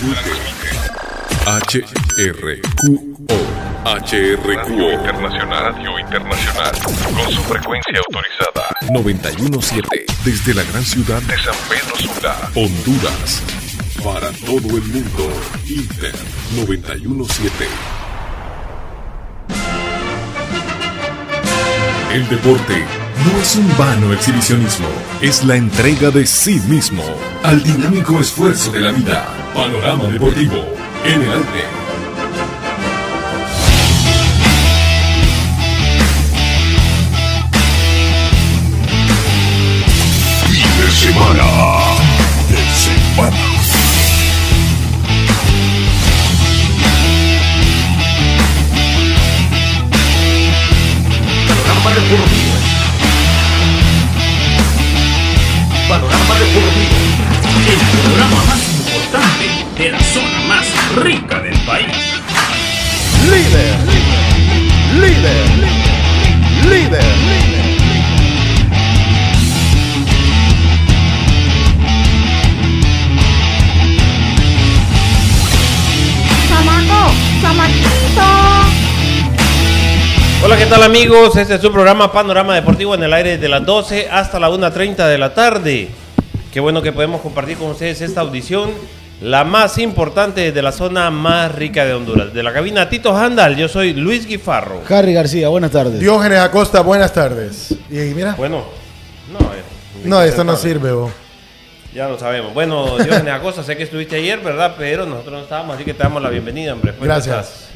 Transmite HRQO. HRQO Internacional Radio Internacional. Con su frecuencia autorizada. 917 desde la gran ciudad De San Pedro Sula. Honduras. Para todo el mundo. Inter 917. El deporte no es un vano exhibicionismo, es la entrega de sí mismo al dinámico esfuerzo de la vida. Panorama deportivo en el aire. Semana. Semana. Rica del país. Líder. Líder. Líder. Chamaco, chamaquito. Hola, ¿qué tal amigos? Este es su programa Panorama Deportivo en el aire de las 12 hasta la 1.30 de la tarde. Qué bueno que podemos compartir con ustedes esta audición, la más importante de la zona más rica de Honduras. De la cabina Tito Handal, yo soy Luis Guifarro. Harry García, buenas tardes. Diógenes Acosta, buenas tardes. Y mira, Bueno, no, eh, no, esto no sirve, vos. Ya lo sabemos. Bueno, Diógenes Acosta, sé que estuviste ayer, ¿verdad? Pero nosotros no estábamos, así que te damos la bienvenida, hombre. Después de Gracias. estas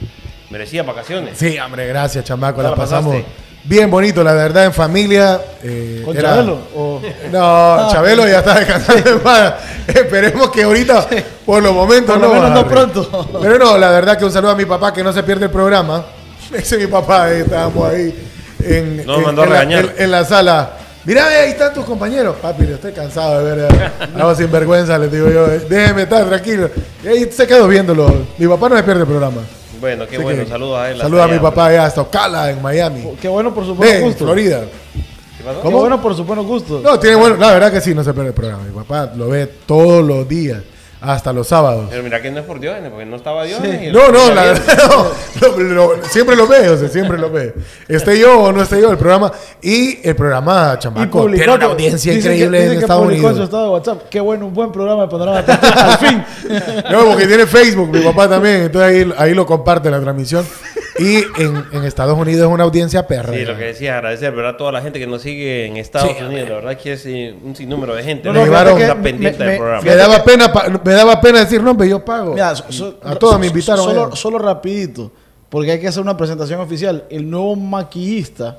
Merecidas vacaciones. Sí, hombre, gracias, chamaco. ¿Cómo La la pasamos pasaste? Bien bonito, la verdad, en familia. eh, ¿Con era- Chabelo? O... No, Chabelo ya está descansando en paz. Esperemos que ahorita, por los momentos, Por lo no. menos no pronto. Pero no, la verdad que un saludo a mi papá que no se pierde el programa. Ese es mi papá, eh, estábamos ahí en, Nos en- mandó a en la, regañar. en- en la sala. Mira, eh, ahí están tus compañeros. Papi, yo estoy cansado de ver. No, sin vergüenza, les digo yo. Déjeme estar tranquilo. Y ahí se quedó viéndolo. Mi papá no se pierde el programa. Bueno, qué Así bueno. que Saludos a él. Saludos a mi papá allá hasta Ocala, en Miami. Qué bueno por su buenos En gustos. Florida. ¿Qué pasó? Qué bueno por su buenos gustos. No, tiene bueno. La verdad que sí, no se pierde el programa. Mi papá lo ve todos los días, hasta los sábados. Pero mira que no es por Diógenes, porque no estaba Diógenes. el- No, no, la verdad, no, lo- lo- siempre lo ve, o sea, siempre lo ve. Esté yo o no esté yo, el programa. Y el programa, chamaco, tiene una que- audiencia dice que- increíble dice en que Estados en su Unidos. estado de WhatsApp. Qué bueno, un buen programa de panorama. Al fin. No, porque tiene Facebook, mi papá también, entonces ahí, ahí lo comparte la transmisión. Y en, en Estados Unidos es una audiencia perra. Sí, lo que decía, agradecer, ¿verdad? A toda la gente que nos sigue en Estados Unidos. La verdad que es eh, un sinnúmero de gente. No, ¿no? que pendiente me- del me- programa. Me daba pena, pa- me daba pena decir, no, hombre, yo pago. Mira, so- so- a todos me so- invitaron. Solo, solo rapidito, porque hay que hacer una presentación oficial. El nuevo maquillista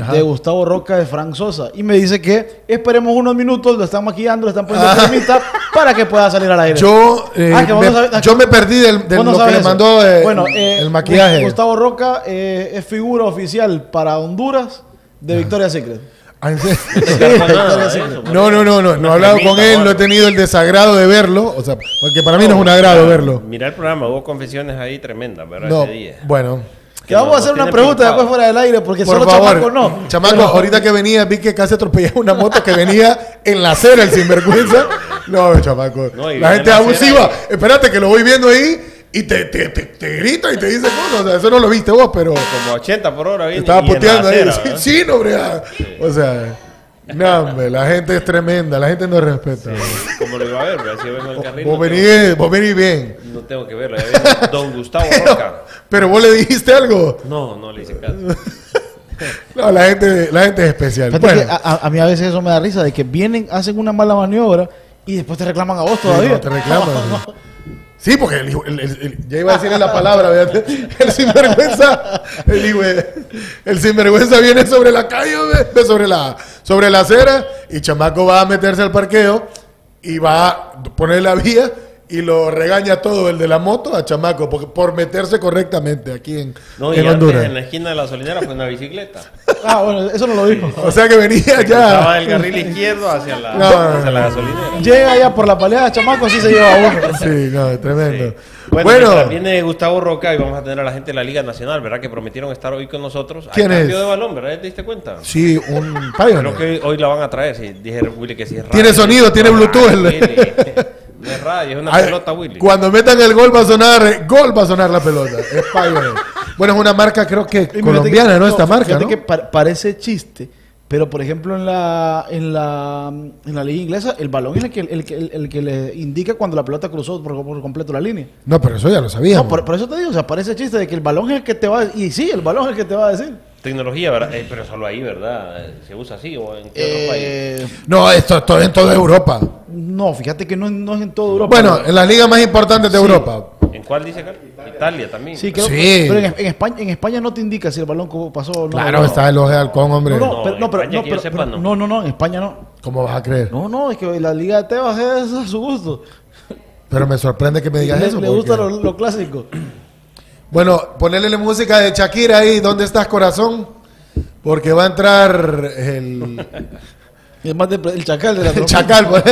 Ajá. de Gustavo Roca de Frank Sosa. Y me dice que esperemos unos minutos, lo están maquillando, le están poniendo Ah. cremita para que pueda salir al aire. Yo, eh, Ah, vos me, no sabes- yo me perdí del, del- Vos no lo que le mandó eh, Bueno, eh, el maquillaje. Gustavo Roca eh, es figura oficial para Honduras de Victoria's Secret. Ah. No, No, no, no, no, no he hablado con él, no he tenido el desagrado de verlo, o sea, porque para mí no es un agrado verlo. Mira el programa, hubo confesiones ahí tremendas, ¿verdad? No, Ese día. bueno, Que vamos a hacer una pregunta después fuera del aire, porque por solo favor, chamaco no. chamaco, Pero- ahorita que venía vi que casi atropellaba una moto que venía en la acera, el sinvergüenza. No, chamaco, No, la gente en la abusiva. acera Espérate que lo voy viendo ahí y te, te, te, te grita y te dice cosas, o sea, eso no lo viste vos, pero Como 80 por hora. viene estaba y en la puteando ahí. Sí, ¿verdad? sí, no, hombre, ah. O sea, no, hombre, la gente es tremenda, la gente no respeta. Como lo iba a ver, si yo vengo al carril. Vos no venís, vos venís bien. No tengo que verlo. ya Don Gustavo Roca. Pero vos le dijiste algo. No, no le hice caso. No, la gente, la gente es especial. Bueno, que a, mí a veces eso me da risa, de que vienen, hacen una mala maniobra y después te reclaman a vos todavía. no te reclaman. Sí, porque el, hijo- el- el- el- ya iba a decirle la palabra. El sinvergüenza, el, el sinvergüenza viene sobre la calle, sobre la, sobre la acera, y chamaco va a meterse al parqueo y va a poner la vía y lo regaña todo el de la moto a chamaco por, por meterse correctamente aquí en, No, y en antes Honduras. en la esquina de la gasolinera fue una bicicleta. Ah, bueno, eso no lo dijo. O sea que venía Estaba ya. del carril izquierdo hacia la, No, hacia la gasolinera. Llega ya por la paleada, chamaco, así se lleva uno. Sí, no, tremendo. Bueno, viene Gustavo Roca y vamos a tener a la gente de la Liga Nacional, ¿verdad? Que prometieron estar hoy con nosotros. Hay ¿Quién cambio es? de balón, ¿verdad? ¿Te diste cuenta? sí, un Pioneer. Creo que hoy la van a traer. Sí, dije Willy que sí es raro. Tiene sonido, tiene Ah, Bluetooth es radio, es una Ay, pelota, Willy. Cuando metan el gol va a sonar, gol va a sonar la pelota. Es Pioneer. Bueno, es una marca creo que colombiana, que- ¿no? Esta marca, ¿no? que pa- parece chiste, pero por ejemplo en la en la en la liga inglesa el balón es el que el, que- el- el que le indica cuando la pelota cruzó por, por completo la línea. No, pero eso ya lo sabíamos. No, por, por eso te digo, o sea, parece chiste de que el balón es el que te va a y sí, el balón es el que te va a decir. Tecnología, ¿verdad? Eh, pero solo ahí, ¿verdad? ¿Se usa así o en qué otro país? Eh, No, esto, esto es en toda Europa. no, fíjate que no, no es en toda Europa. Bueno, en las ligas más importantes de Sí. Europa. ¿En cuál dice acá? Italia también. Sí, creo Sí. que- pero en, en España, en España no te indica si el balón pasó o no. Claro, no. está el ojo de halcón, hombre. No, no, No, pero, no, pero, no, que yo pero- sepa, pero- no. no, no, no, en España no. ¿Cómo vas a creer? No, no, es que la Liga de Tebas es a su gusto. Pero me sorprende que me digas le, eso. le porque- gusta lo, lo clásico. Bueno, ponerle la música de Shakira ahí, ¿dónde estás, corazón? Porque va a entrar el, de- el chacal de la el chacal. pues.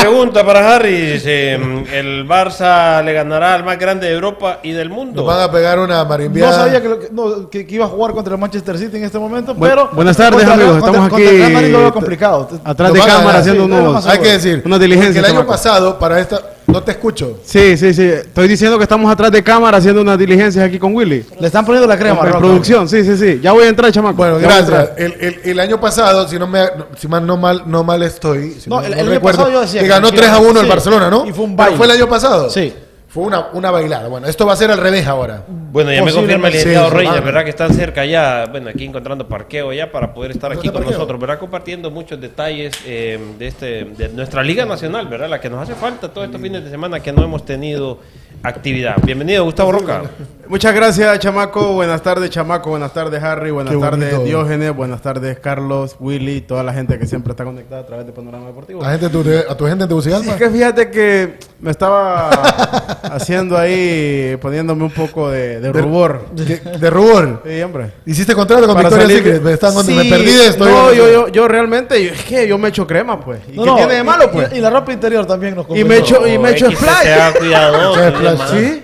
Pregunta para Harry. dice, ¿El Barça le ganará al más grande de Europa y del mundo? Nos van a pegar una marimbiada. No sabía que, lo que- no, que- que iba a jugar contra el Manchester City en este momento, Bu- pero... buenas tardes, contra el- amigos. contra- Estamos contra el aquí- lo veo complicado. Atrás de cámara haciendo sí, unos, no, Hay que decir. una diligencia. porque el año pasado, para esta. No te escucho. Sí, sí, sí. Estoy diciendo que estamos atrás de cámara haciendo unas diligencias aquí con Willy. Le están poniendo la crema. Roca. producción, sí, sí, sí. Ya voy a entrar, chamaco. Bueno, gracias. El, el- el año pasado, si no me, si mal no mal no mal estoy, si No, no, el- no el año recuerdo, pasado yo decía que ganó sí, 3 a 1 el. Barcelona, ¿no? Y fue un Pero baile. fue el año pasado. Sí. Fue una, una bailada. Bueno, esto va a ser al revés ahora. Bueno, ya me confirma el licenciado Reyes. ¿verdad? Que están cerca ya, bueno, aquí encontrando parqueo ya para poder estar aquí ¿Dónde con parqueo? nosotros, ¿verdad? Compartiendo muchos detalles eh, de este de nuestra Liga Nacional, ¿verdad? La que nos hace falta todos estos fines de semana que no hemos tenido actividad. Bienvenido, Gustavo Roca. Muchas gracias, chamaco. Buenas tardes, chamaco. Buenas tardes, Harry. Buenas Qué tardes, bonito. Diógenes. Buenas tardes, Carlos, Willy, toda la gente que siempre está conectada a través de Panorama Deportivo. La gente, tu- a tu gente de Sí, Tegucigalpa. es que fíjate que me estaba haciendo ahí, poniéndome un poco de, de rubor. De, de rubor. Sí, hombre. Hiciste contrato con Para salir- Secret. Me, están contando- me Sí, perdí de esto. No, yo, yo, yo realmente, yo- es que yo me echo crema, pues. ¿Y No, qué no, tiene de malo, y- pues? Y, la ropa interior también nos Y me echo, y me echo XC, splash. sea cuidadoso. Sí,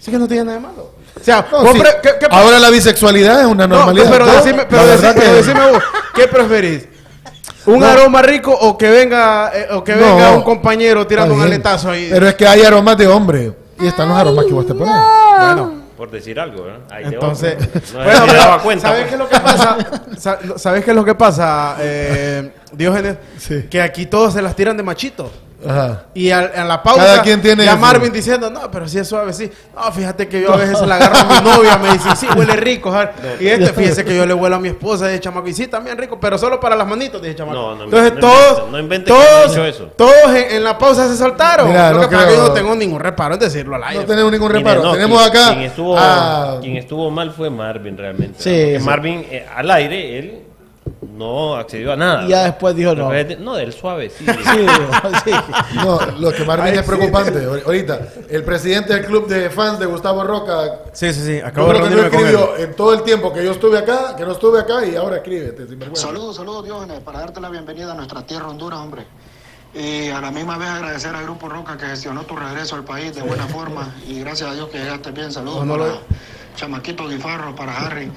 sí que no tiene nada de malo. O sea, No, vos sí. pre- ¿qué- qué- Ahora la bisexualidad es una No, normalidad. pero No, decime, pero decime, pero que- decime vos, ¿qué preferís? ¿Un No. aroma rico o que venga, eh, o que No. venga un compañero tirando un aletazo ahí? Pero es que hay aromas de hombre. Y están los aromas que vos te pones. bueno, Por decir algo, te entonces. No bueno, pero daba cuenta. ¿sabes pues. qué es lo que pasa? Sa- ¿Sabes qué es lo que pasa, eh, Diógenes? Sí. Que aquí todos se las tiran de machito. Ajá. Y al- en la pausa, Cada quien tiene ya su- Marvin diciendo, no, pero si es suave, sí. No, fíjate que yo a veces se la agarro a mi novia, me dice, sí, huele rico. Jar". Y este, fíjese que yo le huelo a mi esposa, dice chamaco, y sí, también rico, pero solo para las manitos, dice chamaco. No, no, Entonces no todos, no todos, han dicho eso. todos en, en la pausa se soltaron. Mira, Lo no que pasa es que creo- yo no tengo ningún reparo en decirlo al aire. No tenemos ningún reparo. no, tenemos quien- acá. Quien estuvo, a- quien estuvo mal fue Marvin realmente. Sí, Porque sí. Marvin, eh, al aire, él no accedió a nada. Y ya después dijo no. No, del suave, sí. Sí, sí. No, lo que Marvin es preocupante. Ahor- Ahorita, el presidente del club de fans de Gustavo Roca. Sí, sí, sí. Acabo de reunirme con él. escribió en todo el tiempo que yo estuve acá, que no estuve acá y ahora escribe. te sinvergüenza. Saludos, saludos Diógenes, para darte la bienvenida a nuestra tierra Honduras, hombre. Y a la misma vez agradecer al Grupo Roca que gestionó tu regreso al país de buena forma y gracias a Dios que llegaste bien. Saludos No, no para lo- Chamaquito Guifarro, para Harry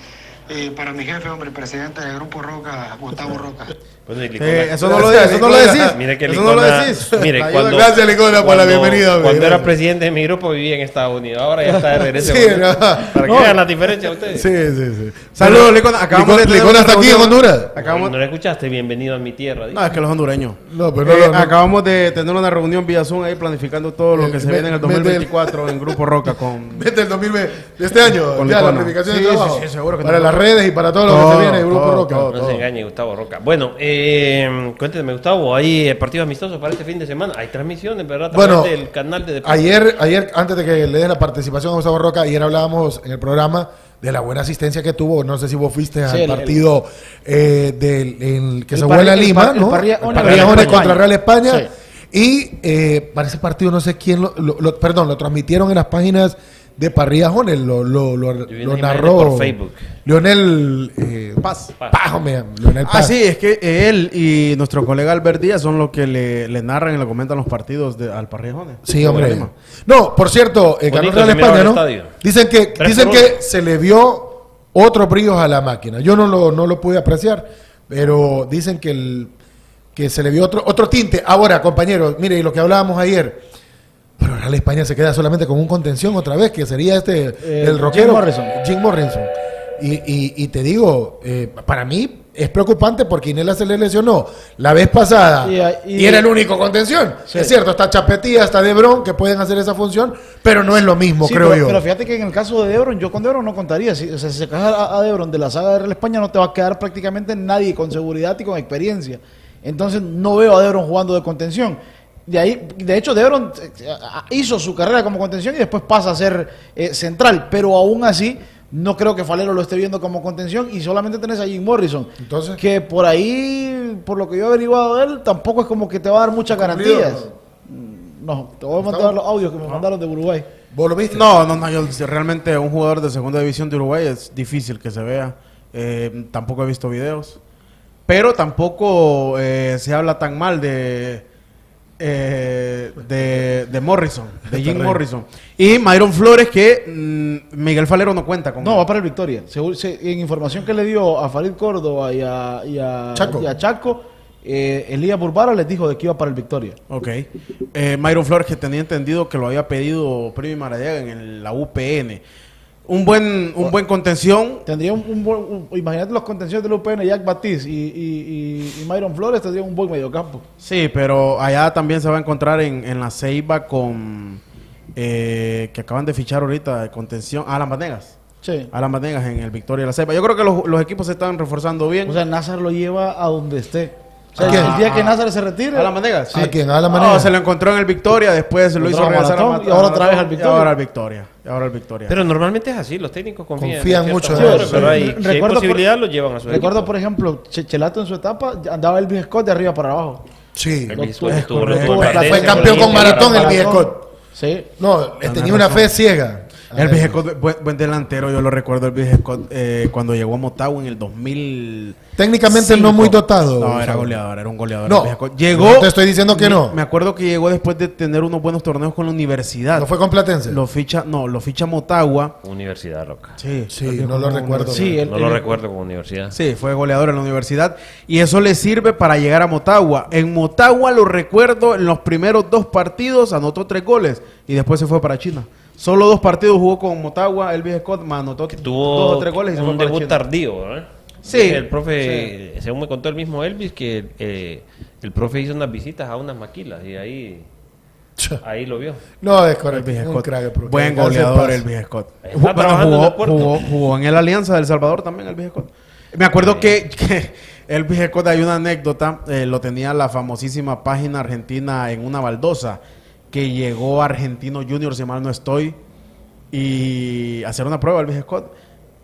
y para mi jefe, hombre, presidente del Grupo Roca, Gustavo Roca. Bueno, Licona- eso no lo, eso no lo decís. Mire que eso no lo decís. Mire, La cuando- Gracias, Licona, por la Cuando- bienvenida. Cuando era presidente de mi grupo vivía en Estados Unidos. Ahora ya está de regreso. Sí, no. Para que No. vean la diferencia ustedes. Sí, sí, sí. Saludos, Licona. Acabamos de Licona- tener Licona está aquí en. Honduras. Acabamos, ¿No lo escuchaste? Bienvenido a mi tierra. dice. no, es que los hondureños. No, pero no, Eh, no, no. Acabamos de tener una reunión vía Zoom ahí planificando todo lo que se me- viene en el mete el- 2024 en Grupo Roca con... Vete el 2020 de este año, Con ya la planificación Sí, de sí, trabajo. sí, seguro que para no. Las redes y para todo lo que se viene, Grupo todo, Roca. todo. No se engañe, Gustavo Roca. Bueno, eh, cuénteme, Gustavo, hay eh, partidos amistosos para este fin de semana. Hay transmisiones, ¿verdad? Bueno, del canal de deportes. Ayer, ayer, antes de que le den la participación a Gustavo Roca, ayer hablábamos en el programa de la buena asistencia que tuvo. No sé si vos fuiste al Sí, el- partido eh, del en- que El se vuela a el Lima, el ¿no? Parrilla- El contra Real España. Sí. Y eh, para ese partido no sé quién lo, lo- lo- perdón, lo transmitieron en las páginas de Parrilla Jone, lo, lo, lo, lo narró por Facebook. Leonel eh, Paz. Paz, hombre, Leonel Ah, Paz. sí, es que él y nuestro colega Albert Díaz son los que le, le narran y le comentan los partidos de, al Parrijones. Sí, hombre. No, por cierto, eh, ganó Real España, el ¿no? Dicen que, dicen que se le vio otro brillo a la máquina. Yo no lo, no lo pude apreciar, pero dicen que el, que se le vio otro, otro tinte. Ahora, compañeros, mire, y lo que hablábamos ayer, pero Real España se queda solamente con un contención otra vez, que sería este, Eh, el rockero. Jim Morrison. Jim Morrison. Y, y- y te digo, eh, para mí es preocupante porque Inela se le lesionó la vez pasada Y- era el único contención. Sí. Es cierto, está Chapetía, está Debron, que pueden hacer esa función, pero no es lo mismo, Sí, creo pero, yo. pero fíjate que en el caso de Debron, yo con Debron no contaría. Si, o sea, si se cae a, a Debron de la saga de Real España, no te va a quedar prácticamente nadie con seguridad y con experiencia. Entonces, no veo a Debron jugando de contención. De ahí, de hecho, Debron eh, eh, hizo su carrera como contención y después pasa a ser eh, central. Pero aún así, no creo que Falero lo esté viendo como contención y solamente tenés a Jim Morrison. Entonces. Que por ahí, por lo que yo he averiguado de él, tampoco es como que te va a dar muchas garantías. Mm, No, te voy a mandar los audios que me mandaron de Uruguay. ¿Vos lo viste? No, no, no, yo realmente un jugador de segunda división de Uruguay es difícil que se vea. Eh, tampoco he visto videos. Pero tampoco eh, se habla tan mal de, eh, de, de Morrison, de Jim Terrible. Morrison. Y Myron Flores, que mm, Miguel Falero no cuenta con No, él. va para el Victoria. Según- se- en información que le dio a Farid Córdoba y a, y a Chaco. y a Chaco, eh, Elías Burbara les dijo de que iba para el Victoria. Ok. Eh, Myron Flores, que tenía entendido que lo había pedido Primi Maradiaga en el- la UPN. Un buen, un buen contención. Tendría un, un buen- un- imagínate los contenciones del UPN, Jack Batiz y, y, y, y Myron Flores tendrían un buen mediocampo. Sí, pero allá también se va a encontrar en, en la Ceiba con... eh, que acaban de fichar ahorita de contención. Alan Vanegas. Sí. Alan Vanegas en el Victoria de la Ceiba. Yo creo que los, los equipos se están reforzando bien. O sea, Nazar lo lleva a donde esté. O sea, ¿A quién? el día que Nazar se retire, Alan Vanegas. ¿A quién? ¿A Alan No, Vanegas? se lo encontró en el Victoria, después lo Lo hizo a regresar a Maratón, y ahora a otra vez al Victoria. Y ahora al Victoria. Y ahora al Victoria. Pero normalmente es así, los técnicos confían. Confían en mucho en eso. Pero hay, si hay por- los llevan a su recuerdo, equipo. por ejemplo, Che- Chelato en su etapa andaba el Scott de arriba para abajo. Sí. Lo lo la- Fue campeón la con. Maratón el Maratón. Viejecot. Sí. No, le tenía una fe ciega. El Viejecot, buen, buen delantero, yo lo recuerdo el Viejecot eh, cuando llegó a Motagua en el 2000. Técnicamente no muy dotado. No, era goleador, era un goleador. No, llegó. no te estoy diciendo que me- no. Me acuerdo que llegó después de tener unos buenos torneos con la universidad. ¿No fue con Platense? Lo ficha, no, lo ficha Motagua. Universidad loca. Sí, Sí, no lo recuerdo. Sí, No lo recuerdo como universidad. Sí, fue goleador en la universidad y eso le sirve para llegar a Motagua. En Motagua lo recuerdo en los primeros dos partidos anotó tres goles y después se fue para China. Solo dos partidos jugó con Motagua, Elvis Scott más anotó Tuvo dos o tres goles y se un fue debut tardío, ¿verdad? Sí. El profe, según me contó el mismo Elvis, que eh, el profe hizo unas visitas a unas maquilas y ahí, ahí lo vio. No, es El correcto. Elvis Un Scott. crack, Buen que goleador paz. Elvis Scott. Está trabajando en jugó, el jugó- jugó en el Alianza del Salvador también Elvis Scott. Me acuerdo que, que Elvis Scott hay una anécdota, eh, lo tenía la famosísima página argentina en una baldosa, que llegó Argentino Junior, si mal no estoy, y hacer una prueba Elvis Scott.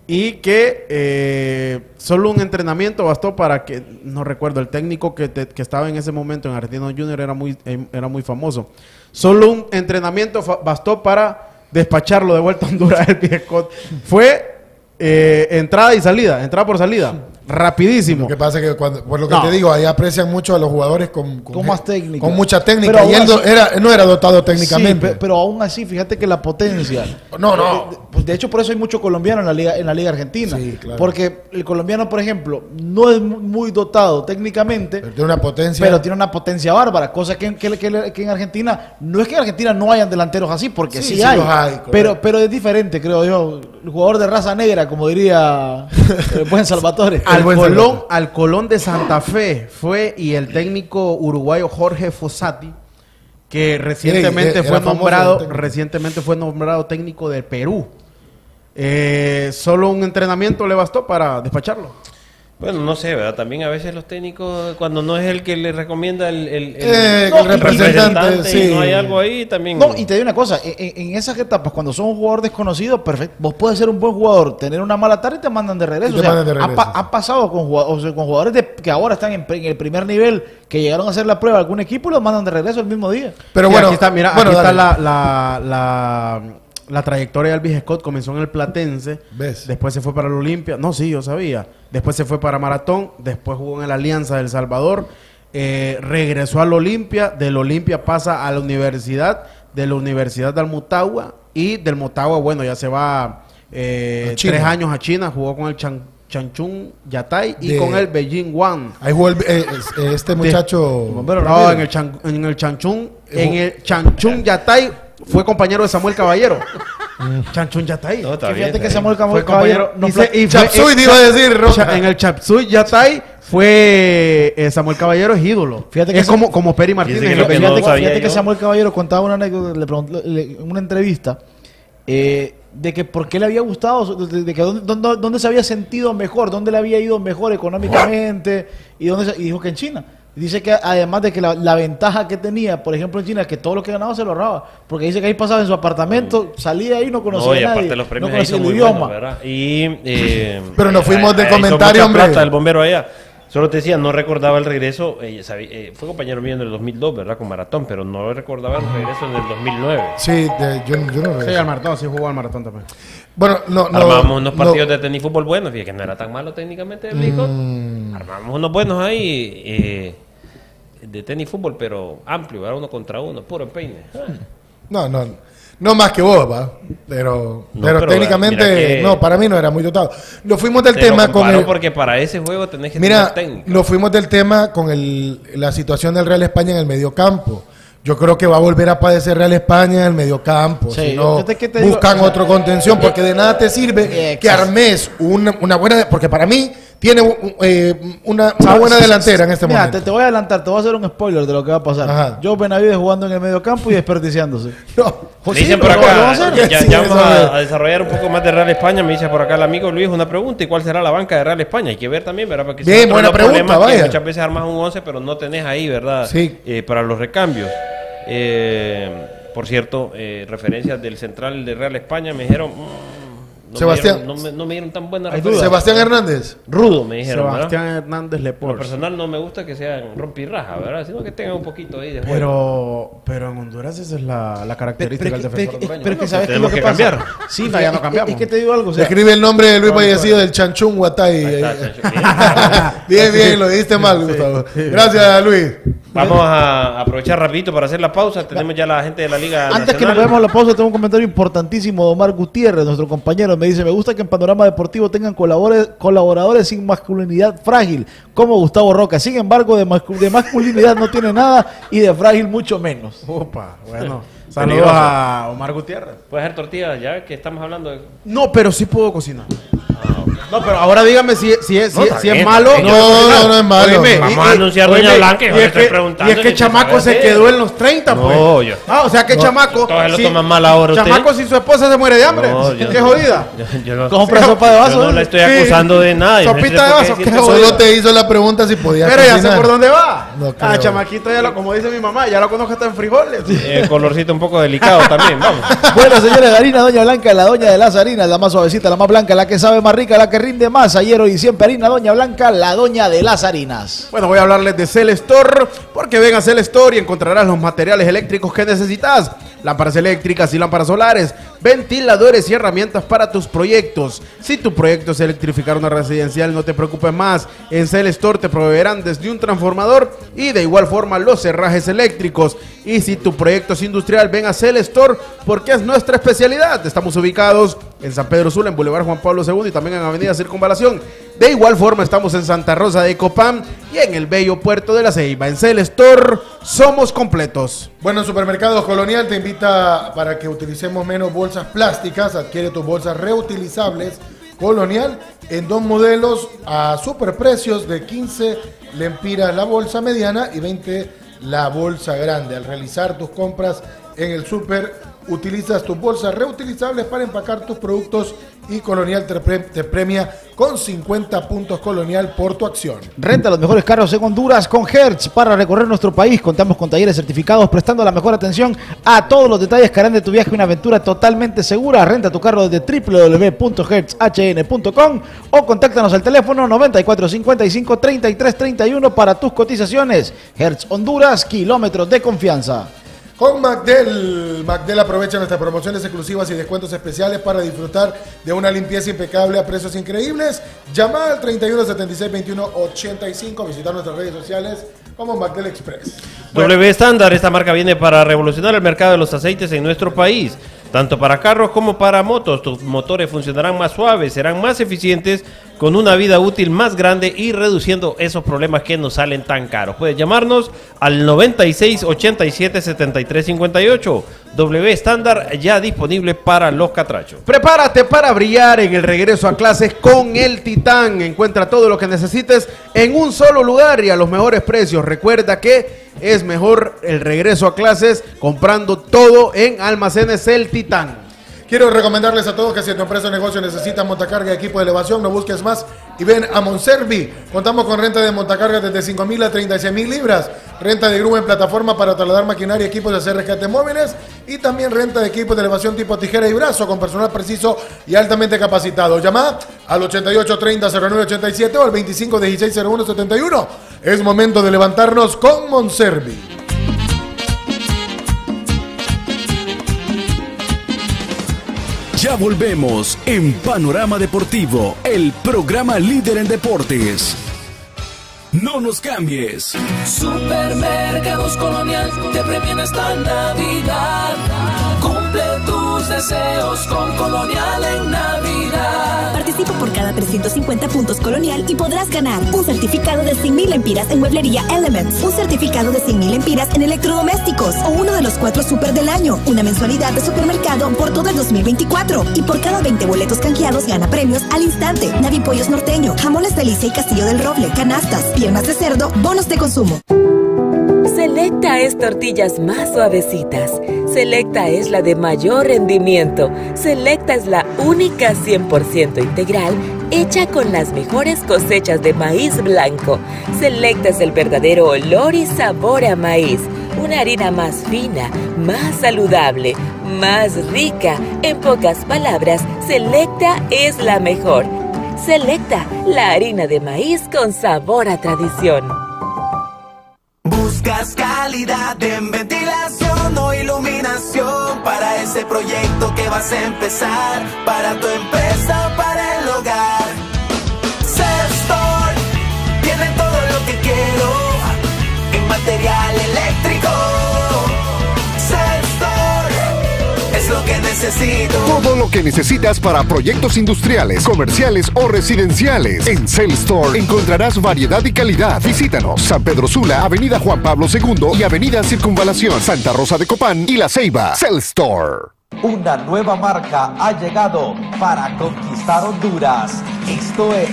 Y que eh, solo un entrenamiento bastó para que, no recuerdo, el técnico que, que estaba en ese momento en Argentino Junior era muy, eh, era muy famoso. Solo un entrenamiento bastó para despacharlo de vuelta a Honduras el Scott. Fue eh, entrada y salida, entrada por salida, rapidísimo. Lo que pasa es que cuando, por lo que No. te digo, ahí aprecian mucho a los jugadores con, Con más técnica. Con mucha técnica. Pero y él era, no era dotado técnicamente. pe- pero aún así, fíjate que la potencia. No, no. De, pues de hecho, por eso hay mucho colombiano en la liga, en la liga argentina. Sí, claro. Porque el colombiano, por ejemplo, no es mu- muy dotado técnicamente, Pero tiene una potencia. pero tiene una potencia bárbara, cosa que, que- que- que en Argentina, no es que en Argentina no hayan delanteros así, porque Sí, sí, sí hay, los hay, correcto. pero, pero es diferente, creo yo. El jugador de raza negra, como diría el buen Salvatore. Al buen Colón, al Colón de Santa Fe fue y el técnico uruguayo Jorge Fossati, que recientemente era fue nombrado, recientemente fue nombrado técnico del Perú. Eh, solo un entrenamiento le bastó para despacharlo. Bueno, no sé, ¿verdad? También a veces los técnicos, cuando no es el que le recomienda el, el, Eh, el representante, y sí. no hay algo ahí, también... No, y te digo una cosa, en, en- en esas etapas, cuando sos un jugador desconocido, perfecto, vos puedes ser un buen jugador, tener una mala tarde y te mandan de regreso. Y te O sea, mandan de ha, regreso, pasado con, jugado- o sea, con jugadores de- que ahora están en, pre- en el primer nivel, que llegaron a hacer la prueba de algún equipo y los mandan de regreso el mismo día. Pero Sí, bueno, aquí está, mira, bueno, aquí está la, la, la, la trayectoria de Elvis Scott. Comenzó en el Platense, ¿Ves? después se fue para el Olimpia. No, sí, yo sabía. Después se fue para Maratón, después jugó en la Alianza del Salvador, eh, regresó al Olimpia, del Olimpia pasa a la universidad, de la Universidad al Motagua y del Motagua, bueno, ya se va eh, tres años a China, jugó con el Chan- Chanchun Yatay y De- con el Beijing One. Ahí jugó el- eh, eh, este muchacho. No, en el, Chan- en el Chanchun, en el Chanchun Yatay fue compañero de Samuel Caballero. Chanchun Yatay. No, está Que bien, Fíjate que está Samuel Fue Caballero compañero. no se- y eh, te iba a decir, En el Chapsui Yatay fue eh, Samuel Caballero es ídolo. Fíjate que es como, como Peri Martínez. Fíjate que no Fíjate. Samuel Caballero contaba una anécdota, le preguntó- le- en una entrevista, eh, de que por qué le había gustado, de, de que dónde, dónde- dónde se había sentido mejor, dónde le había ido mejor económicamente, y, dónde se- y dijo que en China. Dice que además de que la, la ventaja que tenía, por ejemplo, en China, es que todo lo que ganaba se lo ahorraba. Porque dice que ahí pasaba en su apartamento, salía ahí, no conocía No, y a nadie. aparte los premios no ahí conocía son el muy idioma. Y, eh, Pero nos fuimos de comentario, hombre. plata el bombero allá. Solo te decía, no recordaba el regreso. eh, eh, fue compañero mío en el 2002, ¿verdad? Con Maratón, pero no recordaba el regreso en el 2009. Sí, de- yo, yo no Sí, al maratón, sí jugó al maratón también. Bueno, no, no. Armábamos unos no. partidos de tenis fútbol buenos, fíjate que no era tan malo técnicamente el. Mm. Armábamos unos buenos ahí eh, de tenis fútbol, pero amplio, era uno contra uno, puro empeine. No, no. No más que vos, va. Pero, No, pero, pero, técnicamente, no, para mí no era muy dotado. Nos fuimos del Te lo tema con el. porque para ese juego tenés que Mira, tener técnica. nos fuimos del tema con el, la situación del Real España en el mediocampo. Yo creo que va a volver a padecer Real España en el mediocampo. Sí, si no, fíjate que te digo, buscan o sea, otro contención, porque de nada te sirve Exacto. que armes una, una buena. Porque para mí tiene eh, una, buena delantera en este Mira, momento. Te, te voy a adelantar, te voy a hacer un spoiler de lo que va a pasar. Ajá. Joe Benavides jugando en el medio campo y desperdiciándose. No. Me Sí, dicen por acá, ya, Sí, ya eso vamos a, a desarrollar un poco más de Real España. Me dice por acá el amigo Luis una pregunta: ¿y cuál será la banca de Real España? Hay que ver también, ¿verdad? Porque Bien, buena pregunta, vaya. Muchas veces armas un 11, pero no tenés ahí, ¿verdad? Sí. Eh, para los recambios. Eh, por cierto, eh, referencias del central de Real España me dijeron. mm, no Sebastián. Me dieron, no, me, no me dieron tan Hay referencias. Sebastián Hernández. Rudo, me dijeron, ¿verdad? Sebastián Hernández Por lo personal no me gusta que sean rompirraja, ¿verdad? Sino que tengan un poquito ahí de juego. Pero, pero en Honduras esa es la, la Pero, característica del defensor pero- hondureño. pero es que sabes qué es lo tenemos que, que pasa. cambiar. Sí, Ya no cambiamos. Es, que te digo algo. o sea, Escribe el nombre de Luis Fallecido del Chanchún Guatay. Chancho. bien, bien, lo dijiste mal, Gustavo. Gracias, Luis. Vamos a aprovechar rapidito para hacer la pausa. Tenemos ya la gente de la Liga Antes que nos veamos la pausa, tengo un comentario importantísimo de Omar Gutiérrez, nuestro compañero. Me dice, me gusta que en Panorama Deportivo tengan colaboradores sin masculinidad frágil, como Gustavo Roca. Sin embargo, de, mascu- de masculinidad no tiene nada y de frágil mucho menos. Opa, bueno. Saludos a Omar Gutiérrez. Puedes hacer tortillas ya que estamos hablando de... No, pero sí puedo cocinar. No, pero ahora dígame si, si, es, si, No, es- malo. No, no, no es malo. Oíme, Vamos a anunciar Doña Blanca y es que, y es chamaco se quedó en los 30, No, pues. yo- Ah, o sea que chamaco. Todos lo toman mal ahora usted. Chamaco si su esposa se muere de hambre. No, yo qué jodida. Yo, Compra sopa de vaso. no la estoy Sí. acusando de nada. Sopita de vaso, qué. Solo te hizo la pregunta si podías Pero ya sé por dónde va. No ah, chamaquito, ya lo, como dice mi mamá, ya lo conozco hasta en frijoles. Eh, colorcito un poco delicado también, vamos. Bueno, señores, la harina Doña Blanca, la doña de las harinas, la más suavecita, la más blanca, la que sabe más rica, la que rinde más. Ayer, hoy siempre harina Doña Blanca, la doña de las harinas. Bueno, voy a hablarles de Cell Store, porque ven a Cell Store y encontrarás los materiales eléctricos que necesitas. Lámparas eléctricas y lámparas solares, ventiladores y herramientas para tus proyectos. Si tu proyecto es electrificar una residencial, no te preocupes más. En Cell Store te proveerán desde un transformador y de igual forma los cerrajes eléctricos. Y si tu proyecto es industrial, ven a Cell Store porque es nuestra especialidad. Estamos ubicados en San Pedro Sula, en Boulevard Juan Pablo II y también en Avenida Circunvalación. De igual forma, estamos en Santa Rosa de Copán y en el bello puerto de la Ceiba. En Cell Store somos completos. Bueno, Supermercados Colonial te invita para que utilicemos menos bolsas plásticas. Adquiere tus bolsas reutilizables Colonial en dos modelos a superprecios de 15 lempiras la bolsa mediana y 20 la bolsa grande. Al realizar tus compras en el super, utilizas tus bolsas reutilizables para empacar tus productos y Colonial te, te premia con 50 puntos Colonial por tu acción. Renta los mejores carros en Honduras con Hertz para recorrer nuestro país. Contamos con talleres certificados prestando la mejor atención a todos los detalles que harán de tu viaje una aventura totalmente segura. Renta tu carro desde www.hertzhn.com o contáctanos al teléfono 9455 3331 para tus cotizaciones. Hertz Honduras, kilómetros de confianza. Con Macdel, Macdel aprovecha nuestras promociones exclusivas y descuentos especiales para disfrutar de una limpieza impecable a precios increíbles. Llama al 31 76 21 85, visitar nuestras redes sociales como Macdel Express. W Standard, esta marca viene para revolucionar el mercado de los aceites en nuestro país. Tanto para carros como para motos, tus motores funcionarán más suaves, serán más eficientes con una vida útil más grande y reduciendo esos problemas que nos salen tan caros. Puedes llamarnos al 96 87 73 58. W estándar ya disponible para los catrachos. Prepárate para brillar en el regreso a clases con el Titán. Encuentra todo lo que necesites en un solo lugar y a los mejores precios. Recuerda que es mejor el regreso a clases comprando todo en Almacenes El Titán. Quiero recomendarles a todos que si tu empresa o negocio necesita montacarga equipo de elevación, no busques más y ven a Monservi. Contamos con renta de montacarga desde 5 mil a 36 mil libras, renta de grúa en plataforma para trasladar maquinaria y equipos de hacer rescate móviles y también renta de equipos de elevación tipo tijera y brazo con personal preciso y altamente capacitado. Llama al 8830-0987 o al 2516-0171. Es momento de levantarnos con Monservi. Ya volvemos en Panorama Deportivo, el programa líder en deportes. No nos cambies. Supermercados Colonial te esta Navidad. Deseos con Colonial en Navidad. Participa por cada 350 puntos Colonial y podrás ganar un certificado de 100.000 empiras en mueblería Elements, un certificado de 100.000 empiras en electrodomésticos o uno de los cuatro super del año, una mensualidad de supermercado por todo el 2024 y por cada 20 boletos canjeados gana premios al instante. Navi Pollos Norteño, jamones Delicia y Castillo del Roble, canastas, piernas de cerdo, bonos de consumo. Selecta es tortillas más suavecitas. Selecta es la de mayor rendimiento. Selecta es la única 100% integral hecha con las mejores cosechas de maíz blanco. Selecta es el verdadero olor y sabor a maíz. Una harina más fina, más saludable, más rica. En pocas palabras, Selecta es la mejor. Selecta, la harina de maíz con sabor a tradición. Calidad en ventilación o iluminación para ese proyecto que vas a empezar, para tu empresa para el hogar. Cestor tiene todo lo que quiero en material eléctrico. Necesito. Todo lo que necesitas para proyectos industriales, comerciales o residenciales. En Cell Store encontrarás variedad y calidad. Visítanos. San Pedro Sula, Avenida Juan Pablo II y Avenida Circunvalación, Santa Rosa de Copán y La Ceiba. Cell Store. Una nueva marca ha llegado para conquistar Honduras. Esto es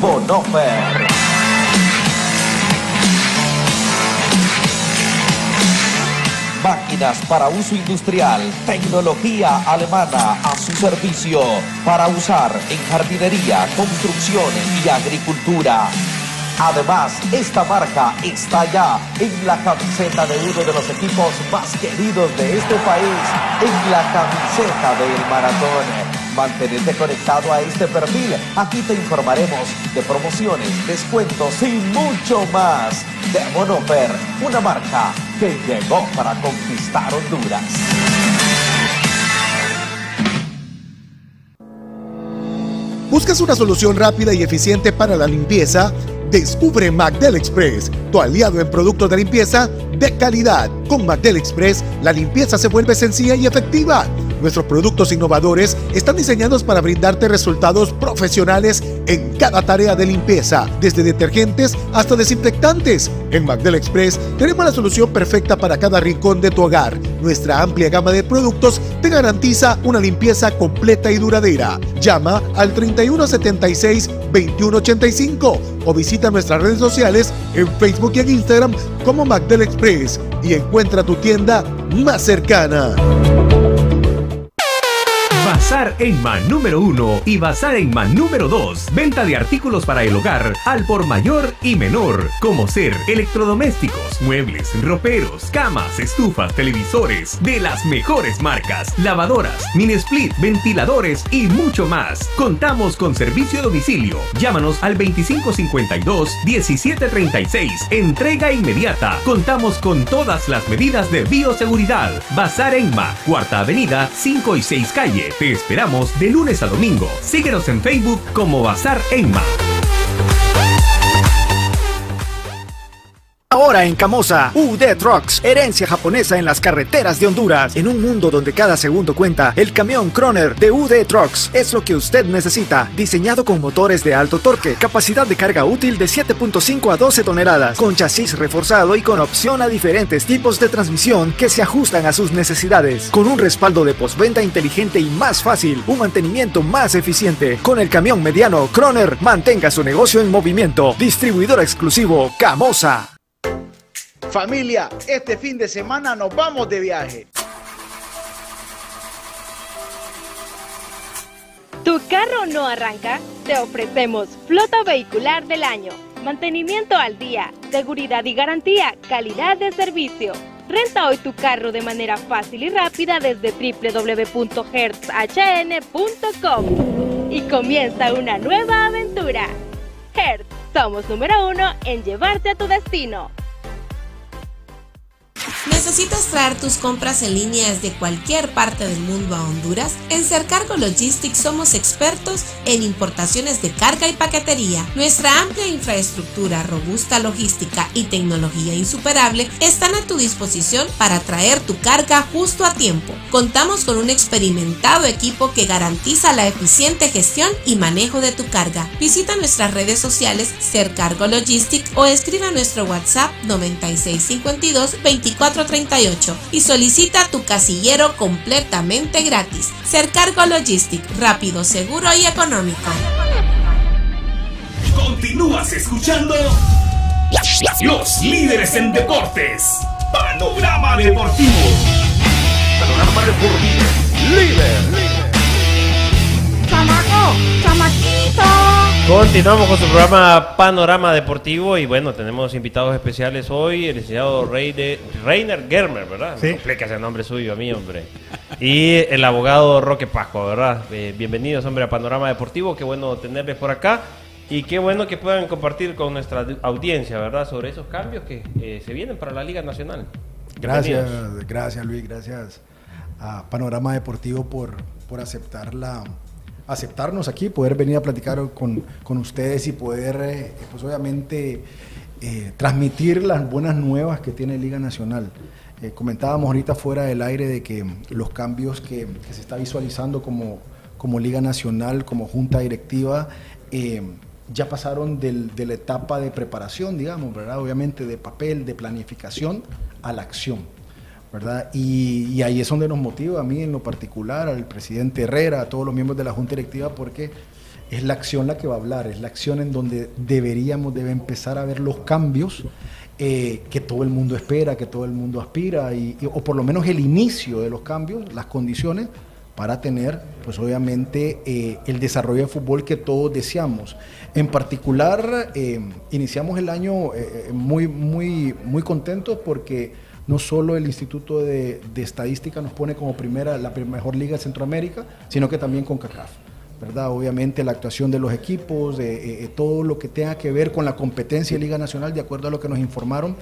Bonofer. Máquinas para uso industrial, tecnología alemana a su servicio para usar en jardinería, construcción y agricultura. Además, esta marca está ya en la camiseta de uno de los equipos más queridos de este país, en la camiseta del maratón. Mantente conectado a este perfil. Aquí te informaremos de promociones, descuentos y mucho más. De Monoper, una marca que llegó para conquistar Honduras. ¿Buscas una solución rápida y eficiente para la limpieza? Descubre Magdel Express, tu aliado en productos de limpieza de calidad. Con Magdel Express, la limpieza se vuelve sencilla y efectiva. Nuestros productos innovadores están diseñados para brindarte resultados profesionales en cada tarea de limpieza, desde detergentes hasta desinfectantes. En Magdel Express tenemos la solución perfecta para cada rincón de tu hogar. Nuestra amplia gama de productos te garantiza una limpieza completa y duradera. Llama al 3176-2185 o visita nuestras redes sociales en Facebook y en Instagram como Magdel Express y encuentra tu tienda más cercana. Bazar Enma número 1 y Bazar Enma número 2. Venta de artículos para el hogar al por mayor y menor, como ser electrodomésticos, muebles, roperos, camas, estufas, televisores, de las mejores marcas, lavadoras, mini split, ventiladores y mucho más. Contamos con servicio a domicilio. Llámanos al 2552-1736. Entrega inmediata. Contamos con todas las medidas de bioseguridad. Bazar Enma, Cuarta Avenida, 5 y 6 Calle. Esperamos de lunes a domingo. Síguenos en Facebook como Bazar Enma. Ahora en Camosa, UD Trucks, herencia japonesa en las carreteras de Honduras. En un mundo donde cada segundo cuenta, el camión Croner de UD Trucks es lo que usted necesita. Diseñado con motores de alto torque, capacidad de carga útil de 7.5 a 12 toneladas, con chasis reforzado y con opción a diferentes tipos de transmisión que se ajustan a sus necesidades. Con un respaldo de postventa inteligente y más fácil, un mantenimiento más eficiente. Con el camión mediano Croner, mantenga su negocio en movimiento. Distribuidor exclusivo Camosa. Familia, este fin de semana nos vamos de viaje. ¿Tu carro no arranca? Te ofrecemos Flota Vehicular del Año. Mantenimiento al día, seguridad y garantía, calidad de servicio. Renta hoy tu carro de manera fácil y rápida desde www.hertzhn.com y comienza una nueva aventura. Hertz, somos número uno en llevarte a tu destino. ¿Necesitas traer tus compras en línea desde cualquier parte del mundo a Honduras? En Cercargo Logistics somos expertos en importaciones de carga y paquetería. Nuestra amplia infraestructura, robusta logística y tecnología insuperable están a tu disposición para traer tu carga justo a tiempo. Contamos con un experimentado equipo que garantiza la eficiente gestión y manejo de tu carga. Visita nuestras redes sociales Cercargo Logistics o escribe a nuestro WhatsApp 9652 24 38 y solicita tu casillero completamente gratis. Cercargo Logistic, rápido, seguro y económico. Continúas escuchando Los líderes en deportes. Panorama Deportivo. Panorama Deportivo. Líder. ¡Chamaco! ¡Chamaquito! Continuamos con su programa Panorama Deportivo y bueno, tenemos invitados especiales hoy, el licenciado Rey de, Reiner Germer, ¿verdad? Sí. Explica ese nombre suyo a mí, hombre. Y el abogado Roque Pascua, ¿verdad? Eh, bienvenidos, hombre, a Panorama Deportivo, qué bueno tenerles por acá y qué bueno que puedan compartir con nuestra audiencia, ¿verdad? Sobre esos cambios que eh, se vienen para la Liga Nacional. Gracias, gracias Luis, gracias a Panorama Deportivo por, por aceptar la, aceptarnos aquí, poder venir a platicar con, con ustedes y poder, eh, pues obviamente, eh, transmitir las buenas nuevas que tiene Liga Nacional. Eh, comentábamos ahorita fuera del aire de que los cambios que, que se está visualizando como, como Liga Nacional, como Junta Directiva, ya pasaron del- de la etapa de preparación, digamos, ¿verdad? Obviamente de papel, de planificación, a la acción. Y, y ahí es donde nos motiva a mí en lo particular, al presidente Herrera, a todos los miembros de la Junta Directiva, porque es la acción la que va a hablar, es la acción en donde deberíamos, debe empezar a ver los cambios eh, que todo el mundo espera, que todo el mundo aspira, y, o por lo menos el inicio de los cambios, las condiciones para tener, pues obviamente, eh, el desarrollo de fútbol que todos deseamos. En particular, eh, iniciamos el año eh, muy, muy, muy contentos porque no solo el Instituto de, de Estadística nos pone como primera, la mejor liga de Centroamérica, sino que también con CACAF. ¿verdad? Obviamente la actuación de los equipos, de, eh, eh, todo lo que tenga que ver con la competencia de Liga Nacional, de acuerdo a lo que nos informaron,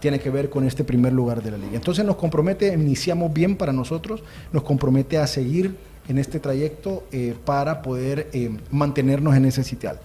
tiene que ver con este primer lugar de la liga. Entonces nos compromete, iniciamos bien para nosotros, nos compromete a seguir en este trayecto eh, para poder mantenernos en ese sitial.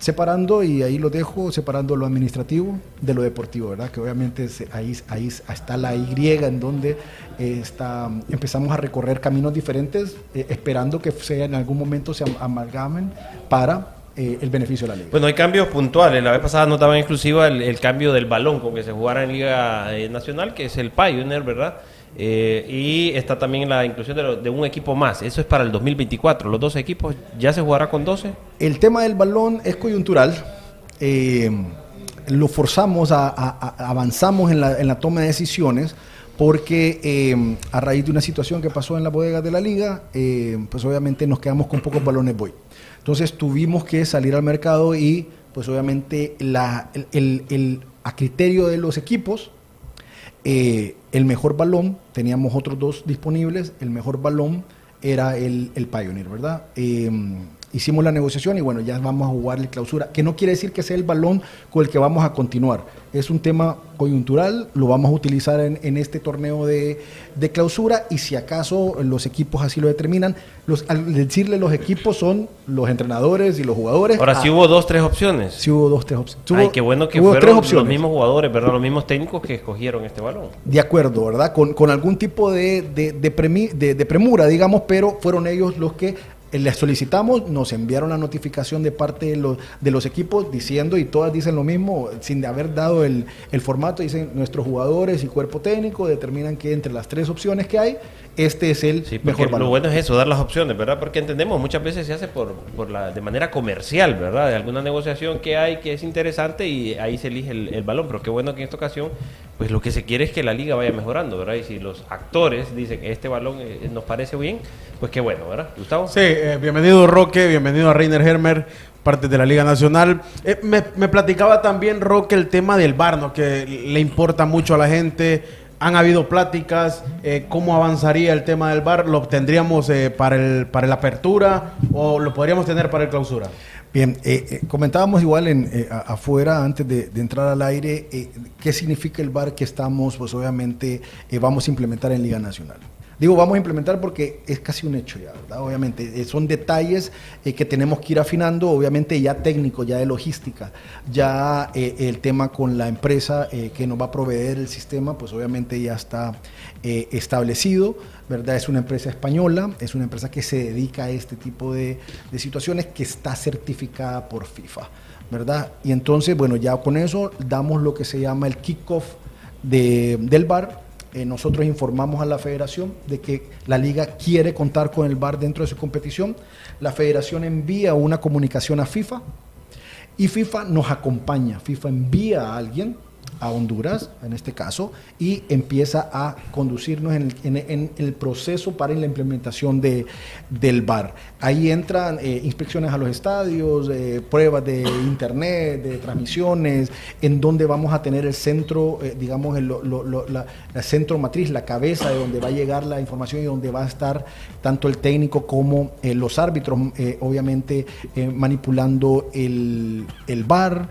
Separando, y ahí lo dejo, separando lo administrativo de lo deportivo, ¿verdad? Que obviamente se- ahí, ahí está la Y en donde eh, está, empezamos a recorrer caminos diferentes, eh, esperando que sea, en algún momento se am- amalgamen para eh, el beneficio de la liga. Bueno, hay cambios puntuales. La vez pasada notaban exclusiva el, el cambio del balón con que se jugara en Liga Nacional, que es el Pioneer, ¿verdad? Eh, y está también la inclusión de, un equipo más. Eso es para el 2024. Los 12 equipos, ¿ya se jugará con 12? El tema del balón es coyuntural. eh, lo forzamos, a, avanzamos en la, toma de decisiones porque eh, a raíz de una situación que pasó en la bodega de la liga, pues obviamente nos quedamos con pocos balones boy. Entonces tuvimos que salir al mercado y pues obviamente a criterio de los equipos, el mejor balón, teníamos otros dos disponibles, el mejor balón era el, el Pioneer, ¿verdad? Eh, hicimos la negociación y bueno, ya vamos a jugar la clausura, que no quiere decir que sea el balón con el que vamos a continuar. es un tema coyuntural, lo vamos a utilizar en, en este torneo de, de clausura y si acaso los equipos así lo determinan, los, al decirle los equipos son los entrenadores y los jugadores. Ahora sí Ah, hubo dos, tres opciones. sí hubo dos, tres opciones. Ay, qué bueno que hubo fueron tres los opciones. mismos jugadores, ¿verdad? Los mismos técnicos que escogieron este balón. De acuerdo, ¿verdad? Con, con algún tipo de, de, de premi- de- de premura, digamos, pero fueron ellos los que les solicitamos, nos enviaron la notificación de parte de los, de los equipos diciendo, y todas dicen lo mismo, sin haber dado el, el formato, dicen nuestros jugadores y cuerpo técnico determinan que entre las tres opciones que hay, este es el Porque mejor lo balón. bueno es eso, dar las opciones, ¿verdad? Porque entendemos, muchas veces se hace por, por la, de manera comercial, ¿verdad? De alguna negociación que hay que es interesante y ahí se elige el, el balón. Pero qué bueno que en esta ocasión, pues lo que se quiere es que la liga vaya mejorando, ¿verdad? Y si los actores dicen este balón eh, nos parece bien, pues qué bueno, ¿verdad? Gustavo. Sí, eh, bienvenido Roque, bienvenido a Reiner Hermer, parte de la Liga Nacional. Eh, me, platicaba también Roque el tema del bar, ¿no? que le importa mucho a la gente. Han habido pláticas, eh, ¿cómo avanzaría el tema del bar? ¿Lo obtendríamos eh, para, el, para la apertura o lo podríamos tener para el clausura? Bien, comentábamos igual en, afuera antes de, de entrar al aire qué significa el VAR que estamos, pues obviamente vamos a implementar en Liga Nacional. Digo, vamos a implementar porque es casi un hecho ya, ¿verdad? Obviamente, eh, son detalles eh, que tenemos que ir afinando, obviamente ya técnico, ya de logística, ya eh, el tema con la empresa que nos va a proveer el sistema, pues obviamente ya está establecido, ¿verdad? Es una empresa española, es una empresa que se dedica a este tipo de, de situaciones que está certificada por FIFA, ¿verdad? Y entonces, bueno, ya con eso damos lo que se llama el kickoff de, del bar. Eh, nosotros informamos a la federación de que la liga quiere contar con el bar dentro de su competición. La federación envía una comunicación a FIFA y FIFA nos acompaña. FIFA envía a alguien a Honduras, en este caso, y empieza a conducirnos en el, proceso para la implementación de, del VAR. Ahí entran eh, inspecciones a los estadios, eh, pruebas de internet, de transmisiones, en donde vamos a tener el centro, eh, digamos, el, la, centro matriz, la cabeza de donde va a llegar la información y donde va a estar tanto el técnico como los árbitros, obviamente manipulando el, el VAR,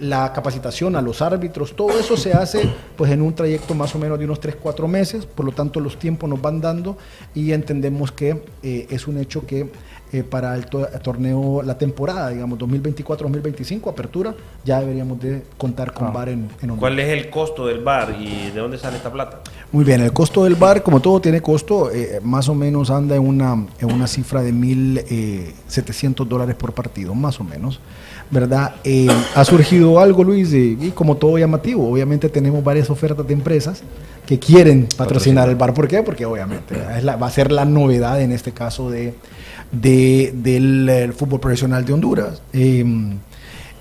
la capacitación a los árbitros, todo eso se hace pues en un trayecto más o menos de unos 3, 4 meses, por lo tanto los tiempos nos van dando y entendemos que eh, es un hecho que eh, para el to- torneo, la temporada, digamos, 2024-2025, apertura, ya deberíamos de contar con VAR en, en Honduras. ¿Cuál es el costo del bar y de dónde sale esta plata? Muy bien, el costo del bar, como todo tiene costo, eh, más o menos anda en una, en una cifra de 1.700 dólares por partido, más o menos, ¿verdad? Eh, ha surgido algo, Luis, y, y como todo llamativo, obviamente tenemos varias ofertas de empresas que quieren patrocinar el bar. ¿Por qué? Porque obviamente es la- va a ser la novedad en este caso de, de- del eh, fútbol profesional de Honduras. Eh,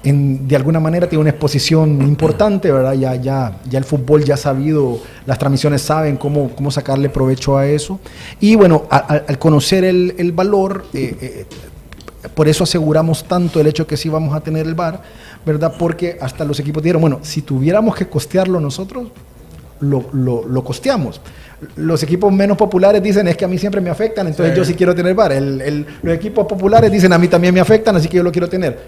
en- de alguna manera tiene una exposición importante, ¿verdad? Ya, ya, ya el fútbol ya ha sabido, las transmisiones saben cómo, cómo sacarle provecho a eso. Y bueno, a- a- al conocer el, el valor, eh, eh, por eso aseguramos tanto el hecho que sí vamos a tener el VAR, ¿verdad? Porque hasta los equipos dijeron, bueno, si tuviéramos que costearlo nosotros, lo, lo- lo costeamos. Los equipos menos populares dicen, es que a mí siempre me afectan, entonces Sí. yo sí quiero tener VAR. El- el- los equipos populares dicen, a mí también me afectan, así que yo lo quiero tener.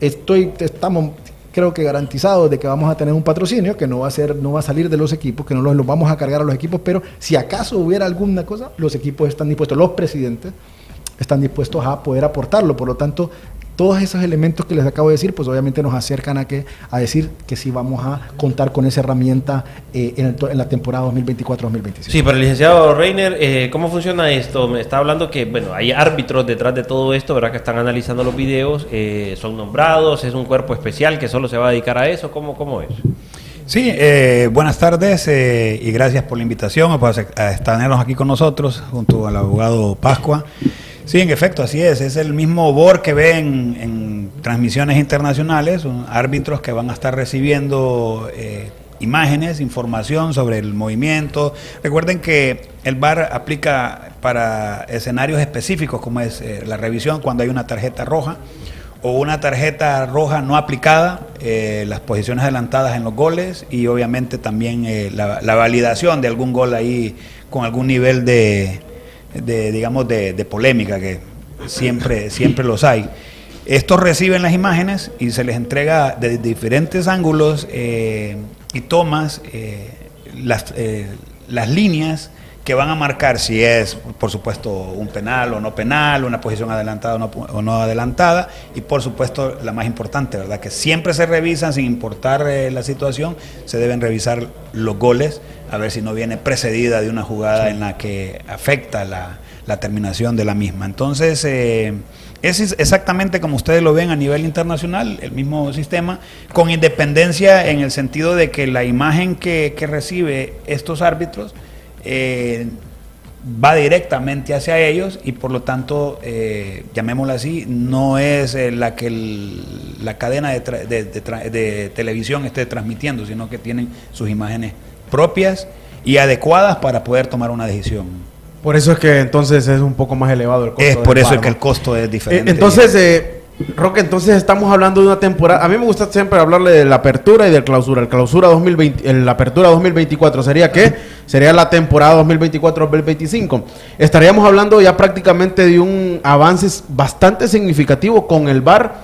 Estoy, estamos, creo que garantizados de que vamos a tener un patrocinio que no va a ser, no va a salir de los equipos, que no los, los vamos a cargar a los equipos, pero si acaso hubiera alguna cosa, los equipos están dispuestos, los presidentes están dispuestos a poder aportarlo. Por lo tanto, todos esos elementos que les acabo de decir, pues obviamente nos acercan a que a decir que sí vamos a contar con esa herramienta eh, en, el to- en la temporada 2024-2025. Sí, para el licenciado Reiner, eh, ¿cómo funciona esto? Me está hablando que, bueno, hay árbitros detrás de todo esto, ¿verdad? Que están analizando los videos, eh, son nombrados, es un cuerpo especial que solo se va a dedicar a eso, ¿cómo, cómo es? Sí, eh, buenas tardes eh, y gracias por la invitación pues, a estarnos aquí con nosotros junto al abogado Pascua. Sí, en efecto, así es. Es el mismo BOR que ven en transmisiones internacionales, son árbitros que van a estar recibiendo eh, imágenes, información sobre el movimiento. Recuerden que el VAR aplica para escenarios específicos, como es eh, la revisión cuando hay una tarjeta roja o una tarjeta roja no aplicada, eh, las posiciones adelantadas en los goles y obviamente también la, la validación de algún gol ahí con algún nivel de, de, digamos, de, de polémica que siempre, siempre los hay. Estos reciben las imágenes y se les entrega de diferentes ángulos eh, y tomas eh, las, eh, las líneas que van a marcar si es, por supuesto, un penal o no penal, una posición adelantada o no, o no adelantada, y por supuesto, la más importante, ¿verdad? Que siempre se revisan, sin importar eh, la situación, se deben revisar los goles, a ver si no viene precedida de una jugada en la que afecta la, la terminación de la misma. Entonces, eh, es exactamente como ustedes lo ven a nivel internacional, el mismo sistema, con independencia en el sentido de que la imagen que, que recibe estos árbitros eh, va directamente hacia ellos y por lo tanto, eh, llamémosla así, no es eh, la que el- la cadena de, tra- de- de tra- de televisión esté transmitiendo, sino que tienen sus imágenes propias y adecuadas para poder tomar una decisión. Por eso es que entonces es un poco más elevado el costo. Es por eso VAR, que el costo es diferente. Eh, entonces, eh, Roque, entonces estamos hablando de una temporada. A mí me gusta siempre hablarle de la apertura y del clausura. El clausura 2020, el- la apertura 2024 sería qué? Sería la temporada 2024-2025. Estaríamos hablando ya prácticamente de un avance bastante significativo con el VAR.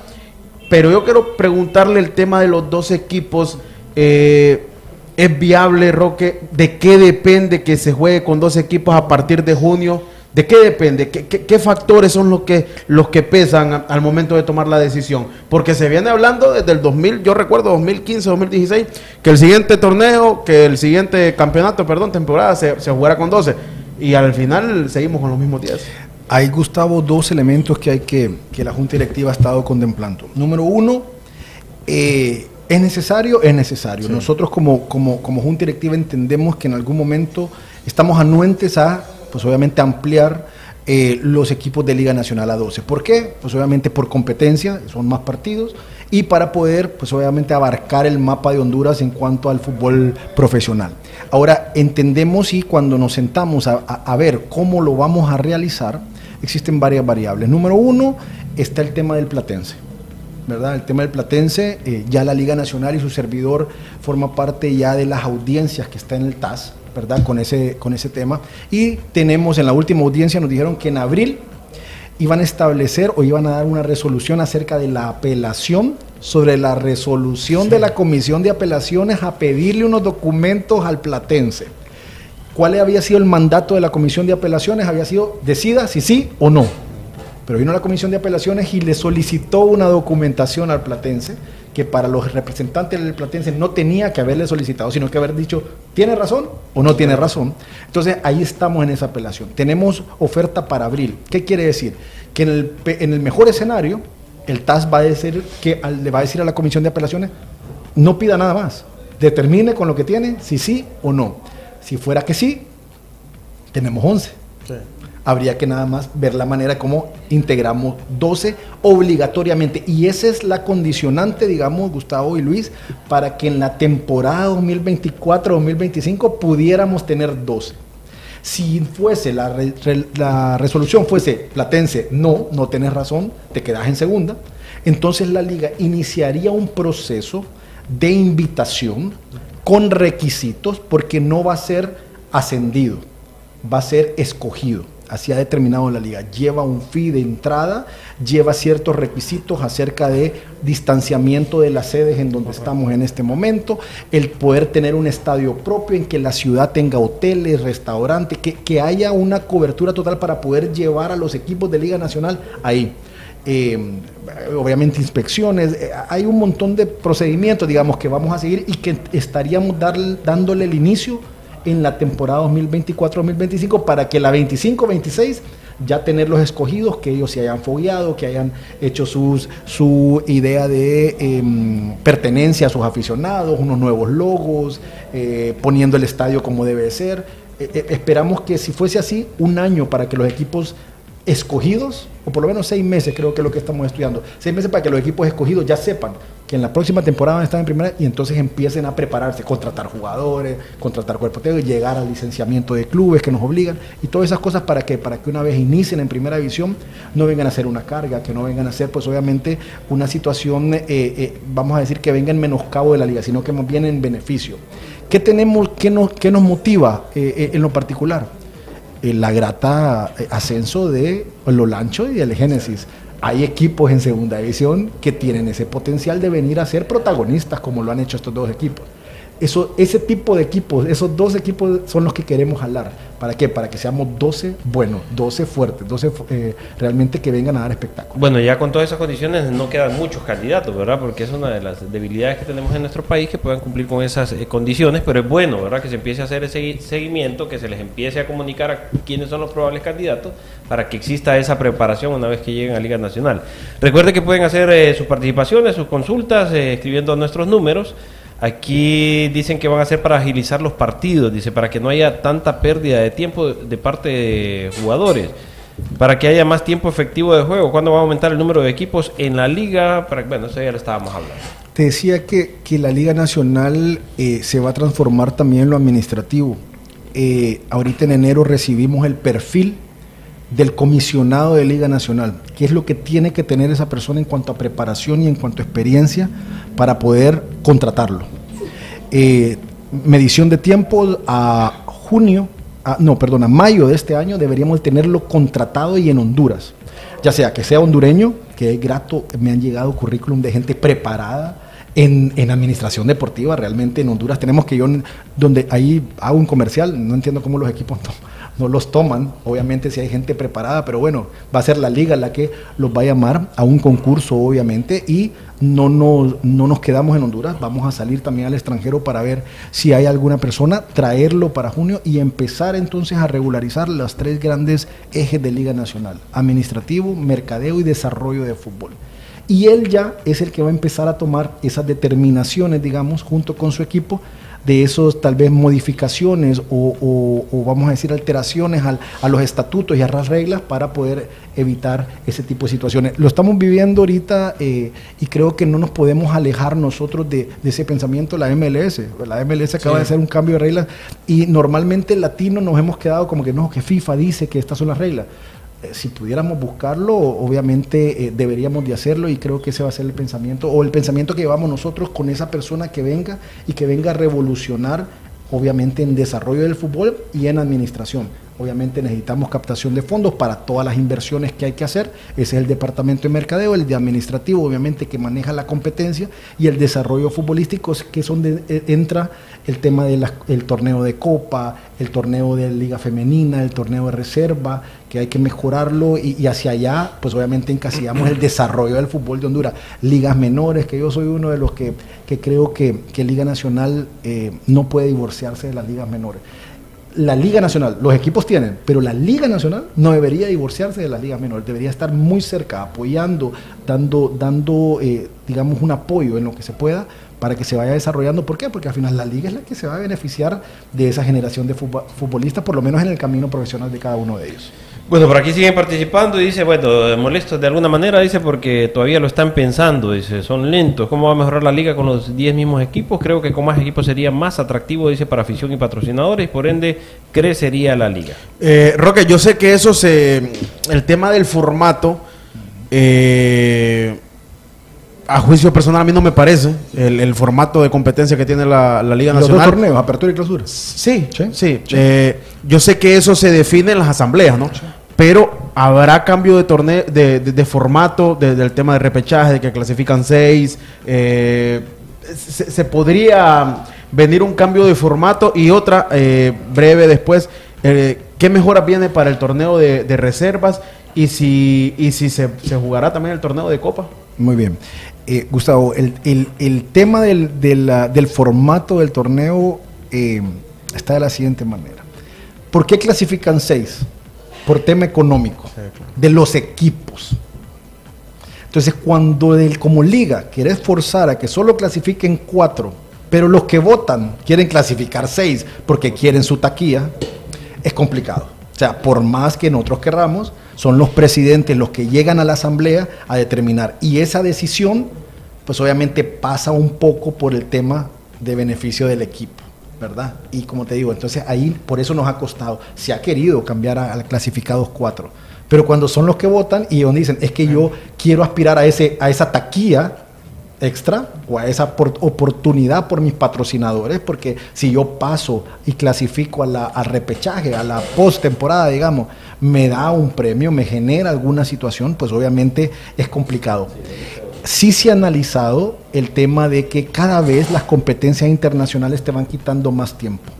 Pero yo quiero preguntarle el tema de los dos equipos. eh, ¿Es viable, Roque? ¿De qué depende que se juegue con dos equipos a partir de junio? ¿De qué depende? ¿Qué, qué- qué factores son los que, los que pesan a- al momento de tomar la decisión? Porque se viene hablando desde el 2000, yo recuerdo 2015, 2016, que el siguiente torneo, que el siguiente campeonato, perdón, temporada, se, se jugara con 12. Y al final seguimos con los mismos 10. Hay, Gustavo, dos elementos que hay que, que la Junta Directiva ha estado contemplando. Número uno, eh, ¿es necesario? Es necesario. Nosotros como, como, como Junta Directiva entendemos que en algún momento estamos anuentes a, pues obviamente, ampliar eh, los equipos de Liga Nacional a 12. ¿Por qué? Pues obviamente por competencia, son más partidos, y para poder, pues obviamente, abarcar el mapa de Honduras en cuanto al fútbol profesional. Ahora, entendemos y cuando nos sentamos a, ver cómo lo vamos a realizar, existen varias variables. Número uno, está el tema del platense. ¿verdad? El tema del Platense, eh, ya la Liga Nacional y su servidor forma parte ya de las audiencias que está en el TAS, ¿verdad? Con ese, con ese tema. Y tenemos en la última audiencia, nos dijeron que en abril iban a establecer o iban a dar una resolución acerca de la apelación sobre la resolución de la Comisión de Apelaciones a pedirle unos documentos al Platense. ¿Cuál había sido el mandato de la Comisión de Apelaciones? Había sido decida si sí o no. Pero vino la Comisión de Apelaciones y le solicitó una documentación al Platense que para los representantes del Platense no tenía que haberle solicitado, sino que haber dicho, ¿tiene razón o no tiene razón? Entonces ahí estamos en esa apelación. Tenemos oferta para abril. ¿Qué quiere decir? Que en el, mejor escenario, el TAS va a decir que le va a decir a la Comisión de Apelaciones, no pida nada más, determine con lo que tiene si sí o no. Si fuera que sí, tenemos 11 habría que nada más ver la manera como integramos 12 obligatoriamente. Y esa es la condicionante, digamos, Gustavo y Luis, para que en la temporada 2024-2025 pudiéramos tener 12. Si fuese la, re- re- la resolución fuese Platense, no, no tenés razón, te quedas en segunda, entonces la liga iniciaría un proceso de invitación con requisitos porque no va a ser ascendido, va a ser escogido. Así ha determinado la liga. Lleva un fee de entrada, lleva ciertos requisitos acerca de distanciamiento de las sedes en donde estamos en este momento, el poder tener un estadio propio en que la ciudad tenga hoteles, restaurantes, que, que haya una cobertura total para poder llevar a los equipos de Liga Nacional ahí. Eh, obviamente inspecciones, eh, hay un montón de procedimientos, digamos, que vamos a seguir y que estaríamos dar- dándole el inicio en la temporada 2024-2025 para que la 25-26 ya tener los escogidos, que ellos se hayan fogueado, que hayan hecho sus, su idea de em, pertenencia a sus aficionados, unos nuevos logos, eh, poniendo el estadio como debe ser. Eh, eh, esperamos que si fuese así, un año para que los equipos escogidos, o por lo menos seis meses creo que es lo que estamos estudiando, seis meses para que los equipos escogidos ya sepan que en la próxima temporada van a estar en primera y entonces empiecen a prepararse, contratar jugadores, contratar cuerpo técnico, llegar al licenciamiento de clubes que nos obligan y todas esas cosas para que, para que una vez inicien en primera división no vengan a ser una carga, que no vengan a ser pues obviamente una situación, eh, eh, vamos a decir que venga en menoscabo de la liga, sino que más bien en beneficio. ¿Qué tenemos, qué nos, qué nos motiva eh, en lo particular? la grata ascenso de Lolancho y del Génesis. Hay equipos en segunda división que tienen ese potencial de venir a ser protagonistas como lo han hecho estos dos equipos. Eso, ese tipo de equipos, esos dos equipos son los que queremos jalar. ¿Para qué? Para que seamos 12 buenos, 12 fuertes, 12 eh, realmente que vengan a dar espectáculo. Bueno, ya con todas esas condiciones no quedan muchos candidatos, ¿verdad? Porque es una de las debilidades que tenemos en nuestro país que puedan cumplir con esas eh, condiciones, pero es bueno, ¿verdad? Que se empiece a hacer ese seguimiento, que se les empiece a comunicar a quiénes son los probables candidatos para que exista esa preparación una vez que lleguen a Liga Nacional. Recuerde que pueden hacer eh, sus participaciones, sus consultas, escribiendo nuestros números. Aquí dicen que van a hacer para agilizar los partidos, dice, para que no haya tanta pérdida de tiempo de parte de jugadores, para que haya más tiempo efectivo de juego. ¿Cuándo va a aumentar el número de equipos en la liga? Para, bueno, eso ya lo estábamos hablando. Te decía que, que la Liga Nacional eh, se va a transformar también en lo administrativo. Eh, ahorita en enero recibimos el perfil del comisionado de Liga Nacional, qué es lo que tiene que tener esa persona en cuanto a preparación y en cuanto a experiencia para poder contratarlo. Eh, medición de tiempo a junio, no, perdón, a mayo de este año deberíamos tenerlo contratado y en Honduras. Ya sea que sea hondureño, que es grato, me han llegado currículum de gente preparada en, en, administración deportiva, realmente en Honduras tenemos que yo, donde ahí hago un comercial, no entiendo cómo los equipos no, no los toman, obviamente si hay gente preparada, pero bueno, va a ser la liga la que los va a llamar a un concurso, obviamente, y no nos, no nos quedamos en Honduras, vamos a salir también al extranjero para ver si hay alguna persona, traerlo para junio y empezar entonces a regularizar los tres grandes ejes de Liga Nacional, administrativo, mercadeo y desarrollo de fútbol. Y él ya es el que va a empezar a tomar esas determinaciones, digamos, junto con su equipo, de esos tal vez modificaciones o, vamos a decir alteraciones a los estatutos y a las reglas para poder evitar ese tipo de situaciones. Lo estamos viviendo ahorita eh, y creo que no nos podemos alejar nosotros de, ese pensamiento la MLS. La MLS acaba de hacer un cambio de reglas y normalmente latinos nos hemos quedado como que no, que FIFA dice que estas son las reglas. Eh, si pudiéramos buscarlo, obviamente eh, deberíamos de hacerlo y creo que ese va a ser el pensamiento o el pensamiento que llevamos nosotros con esa persona que venga y que venga a revolucionar, obviamente en desarrollo del fútbol y en administración. Obviamente necesitamos captación de fondos para todas las inversiones que hay que hacer. Ese es el departamento de mercadeo, el de administrativo, obviamente, que maneja la competencia y el desarrollo futbolístico, que es donde eh, entra el tema del torneo de Copa, el torneo de Liga Femenina, el torneo de reserva, que hay que mejorarlo y, hacia allá, pues obviamente encasillamos el desarrollo del fútbol de Honduras. Ligas menores, que yo soy uno de los que, creo que, Liga Nacional eh, no puede divorciarse de las ligas menores la Liga Nacional, los equipos tienen, pero la Liga Nacional no debería divorciarse de las ligas menores, debería estar muy cerca, apoyando, dando, dando eh, digamos, un apoyo en lo que se pueda para que se vaya desarrollando. ¿Por qué? Porque al final la liga es la que se va a beneficiar de esa generación de futbolistas, por lo menos en el camino profesional de cada uno de ellos. Bueno, por aquí siguen participando y dice, bueno, molestos de alguna manera, dice, porque todavía lo están pensando, dice, son lentos. ¿Cómo va a mejorar la liga con los 10 mismos equipos? Creo que con más equipos sería más atractivo, dice, para afición y patrocinadores, y por ende crecería la liga. Eh, Roque, yo sé que eso se. El tema del formato. Eh, a juicio personal a mí no me parece el, formato de competencia que tiene la, Liga Nacional. Los dos torneos, apertura y clausura. Sí, sí. Eh, yo sé que eso se define en las asambleas, ¿no? pero habrá cambio de torneo, de, formato, del tema de repechaje, de que clasifican seis. Eh, se, podría venir un cambio de formato y otra eh, breve después. Eh, ¿Qué mejora viene para el torneo de, reservas y si, y si se, jugará también el torneo de copa? Muy bien. Gustavo, el, tema del, del, formato del torneo está de la siguiente manera. ¿Por qué clasifican seis? por tema económico de los equipos. Entonces, cuando el, como liga quieres forzar a que solo clasifiquen cuatro, pero los que votan quieren clasificar seis porque quieren su taquilla, es complicado. O sea, por más que nosotros querramos, son los presidentes los que llegan a la asamblea a determinar. Y esa decisión, pues obviamente pasa un poco por el tema de beneficio del equipo. ¿verdad? Y como te digo, entonces ahí por eso nos ha costado. Se ha querido cambiar a, clasificados cuatro. Pero cuando son los que votan y donde dicen, es que yo quiero aspirar a, ese, a esa taquilla extra o a esa oportunidad por mis patrocinadores, porque si yo paso y clasifico a la, al repechaje, a la postemporada, digamos, me da un premio, me genera alguna situación, pues obviamente es complicado. Sí se ha analizado el tema de que cada vez las competencias internacionales te van quitando más tiempo.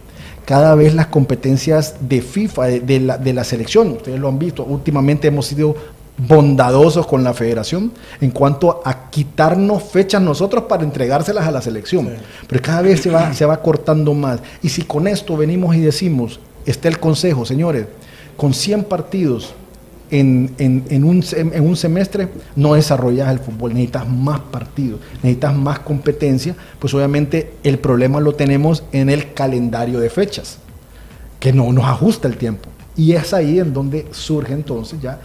Cada vez las competencias de FIFA, de, de la, de la selección, ustedes lo han visto, últimamente hemos sido bondadosos con la federación en cuanto a quitarnos fechas nosotros para entregárselas a la selección. Pero cada vez se va, se va cortando más. Y si con esto venimos y decimos, está el consejo, señores, con 100 partidos en, un, semestre no desarrollas el fútbol, necesitas más partidos, necesitas más competencia, pues obviamente el problema lo tenemos en el calendario de fechas que no nos ajusta el tiempo. Y es ahí en donde surge entonces ya,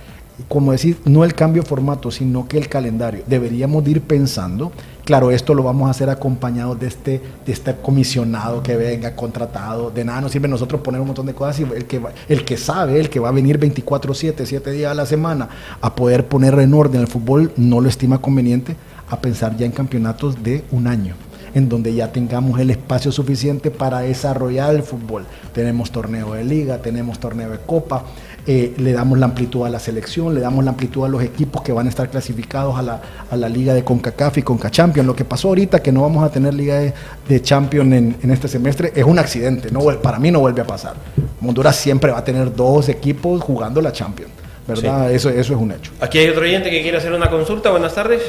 como decir, no el cambio de formato, sino que el calendario. Deberíamos de ir pensando, claro, esto lo vamos a hacer acompañado de este, de este comisionado que venga, contratado, de nada nos sirve nosotros poner un montón de cosas y el que, el que sabe, el que va a venir 24/7, 7 días a la semana a poder poner en orden el fútbol, no lo estima conveniente a pensar ya en campeonatos de un año en donde ya tengamos el espacio suficiente para desarrollar el fútbol. Tenemos torneo de liga, tenemos torneo de copa, eh, le damos la amplitud a la selección, le damos la amplitud a los equipos que van a estar clasificados a la, a la liga de CONCACAF y CONCACHAMPION. Lo que pasó ahorita, que no vamos a tener liga de, de Champion en, en este semestre, es un accidente, no, para mí no vuelve a pasar. Honduras siempre va a tener dos equipos jugando la Champion, ¿verdad? Eso, eso es un hecho. Aquí hay otro oyente que quiere hacer una consulta. Buenas tardes.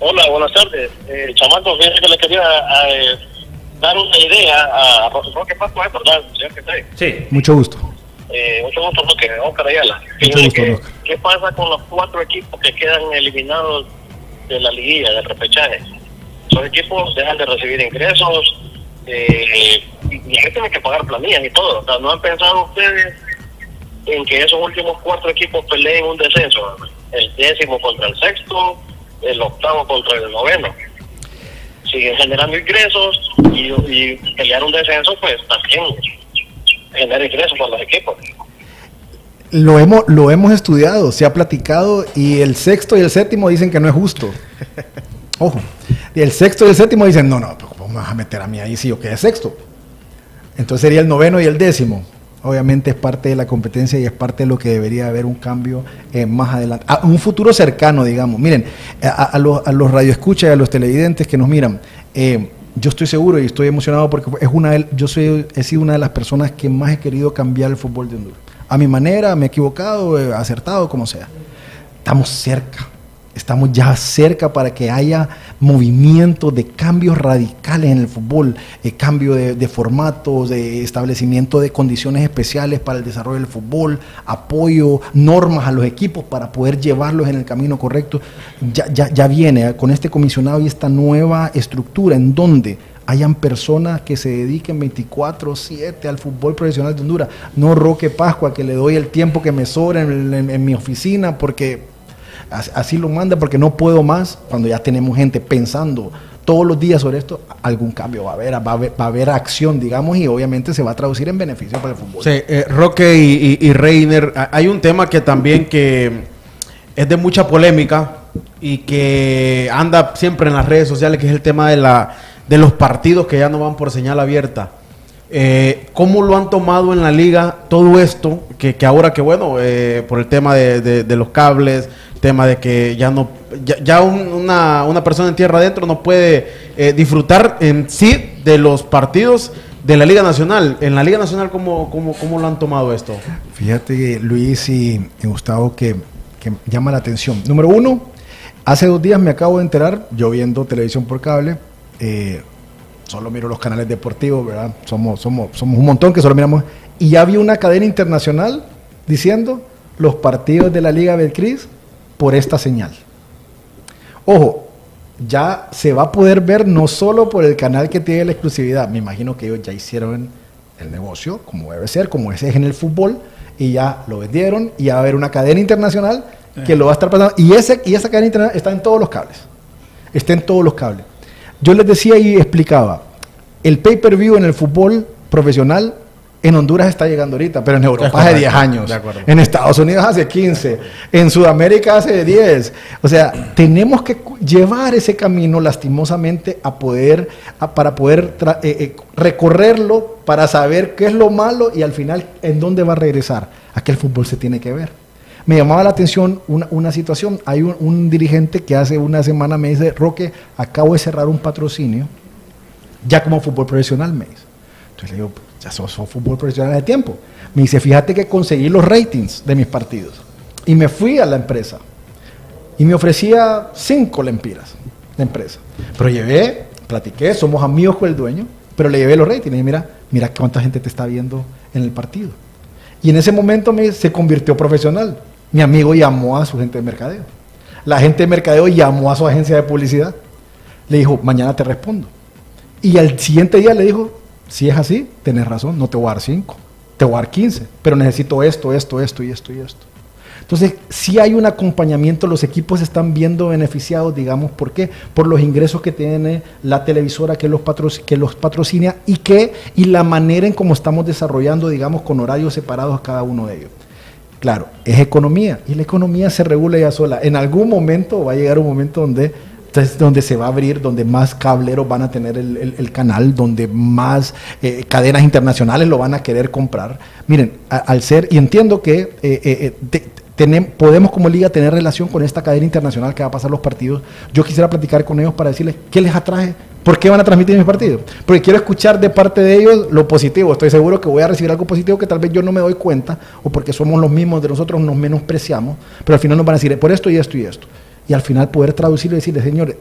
Hola, buenas tardes. Eh, chamaco, que le quería eh, dar una idea a, a profesor que pasó. ¿verdad? Señor que está ahí. Sí. Mucho gusto. Eh, mucho gusto, Roque. Oscar Ayala. Mucho gusto, que-. ¿Qué pasa con los cuatro equipos que quedan eliminados de la liguilla, del repechaje? Esos equipos dejan de recibir ingresos eh, y, y la gente tiene que pagar planillas y todo. O sea, ¿no han pensado ustedes en que esos últimos cuatro equipos peleen un descenso? El décimo contra el sexto, el octavo contra el noveno. Siguen generando ingresos y, y pelear un descenso, pues también genera ingresos para los equipos. Lo hemos, lo hemos estudiado, se ha platicado y el sexto y el séptimo dicen que no es justo. Ojo, y el sexto y el séptimo dicen, no, no, pues, ¿cómo me vas a meter a mí ahí si yo quedé sexto? Entonces sería el noveno y el décimo. Obviamente es parte de la competencia y es parte de lo que debería haber un cambio eh, más adelante. A un futuro cercano, digamos. Miren, a, a los, a los radioescuchas y a los televidentes que nos miran, eh, yo estoy seguro y estoy emocionado porque es una de- yo soy, he sido una de las personas que más he querido cambiar el fútbol de Honduras. A mi manera, me he equivocado, he acertado, como sea. Estamos cerca. Estamos ya cerca para que haya movimiento de cambios radicales en el fútbol, eh, cambio de, formatos, de establecimiento de condiciones especiales para el desarrollo del fútbol, apoyo, normas a los equipos para poder llevarlos en el camino correcto. Ya, ya, ya viene eh, con este comisionado y esta nueva estructura en donde hayan personas que se dediquen 24/7 al fútbol profesional de Honduras. No Roque Pascua, que le doy el tiempo que me sobra en, mi oficina porque así lo manda, porque no puedo más. Cuando ya tenemos gente pensando todos los días sobre esto, algún cambio va a haber, va a haber, va a haber acción, digamos, y obviamente se va a traducir en beneficio para el fútbol. Sí, eh, Roque y, y- Reiner, hay un tema que también que es de mucha polémica y que anda siempre en las redes sociales, que es el tema de, la, de los partidos que ya no van por señal abierta. Eh, ¿Cómo lo han tomado en la liga todo esto? Que, ahora que bueno, eh, por el tema de los cables, tema de que ya no, ya, un- una, una persona en tierra adentro no puede eh, disfrutar en sí de los partidos de la Liga Nacional. En la Liga Nacional, ¿cómo, cómo, cómo lo han tomado esto? Fíjate, Luis y, Gustavo, que, llama la atención. Número uno, hace dos días me acabo de enterar, yo viendo televisión por cable, eh, solo miro los canales deportivos, ¿verdad? Somos, somos, somos un montón que solo miramos. Y ya vi una cadena internacional diciendo los partidos de la Liga Betcris por esta señal. Ojo, ya se va a poder ver no solo por el canal que tiene la exclusividad, me imagino que ellos ya hicieron el negocio como debe ser, como ese es en el fútbol, y ya lo vendieron, y ya va a haber una cadena internacional que lo va a estar pasando, y, ese, y esa cadena internacional está en todos los cables, está en todos los cables. Yo les decía y explicaba, el pay-per-view en el fútbol profesional En Honduras está llegando ahorita, pero en Europa hace correcto, 10 años. En Estados Unidos hace 15. En Sudamérica hace 10. O sea, tenemos que llevar ese camino lastimosamente a poder, a- para poder eh, eh, recorrerlo, para saber qué es lo malo y al final en dónde va a regresar. A que el fútbol se tiene que ver. Me llamaba la atención una, una situación. Hay un, un dirigente que hace una semana me dice, Roque, acabo de cerrar un patrocinio, ya como fútbol profesional, me dice. Entonces le digo, sos, sos fútbol profesional de tiempo. Me dice, fíjate que conseguí los ratings de mis partidos. Y me fui a la empresa. Y me ofrecía cinco lempiras de empresa. Pero llevé, platiqué, somos amigos con el dueño, pero le llevé los ratings. Y mira, mira cuánta gente te está viendo en el partido. Y en ese momento me, se convirtió profesional. Mi amigo llamó a su gente de mercadeo. La gente de mercadeo llamó a su agencia de publicidad. Le dijo, mañana te respondo. Y al siguiente día le dijo, si es así, tenés razón, no te voy a dar 5, te voy a dar 15, pero necesito esto, esto, esto y esto y esto. Entonces, si hay un acompañamiento, los equipos están viendo beneficiados, digamos, ¿por qué? Por los ingresos que tiene la televisora que los, patroc- que los patrocina y que, y la manera en cómo estamos desarrollando, digamos, con horarios separados a cada uno de ellos. Claro, es economía y la economía se regula ella sola. En algún momento va a llegar un momento donde, entonces, donde se va a abrir, donde más cableros van a tener el, canal, donde más eh, cadenas internacionales lo van a querer comprar. Miren, al ser, y entiendo que eh, eh, eh, te- tenem- podemos como liga tener relación con esta cadena internacional que va a pasar los partidos. Yo quisiera platicar con ellos para decirles qué les atrae, por qué van a transmitir mis partidos. Porque quiero escuchar de parte de ellos lo positivo. Estoy seguro que voy a recibir algo positivo que tal vez yo no me doy cuenta o porque somos los mismos de nosotros, nos menospreciamos, pero al final nos van a decir por esto y esto y esto. Y al final poder traducirlo y decirle, señores,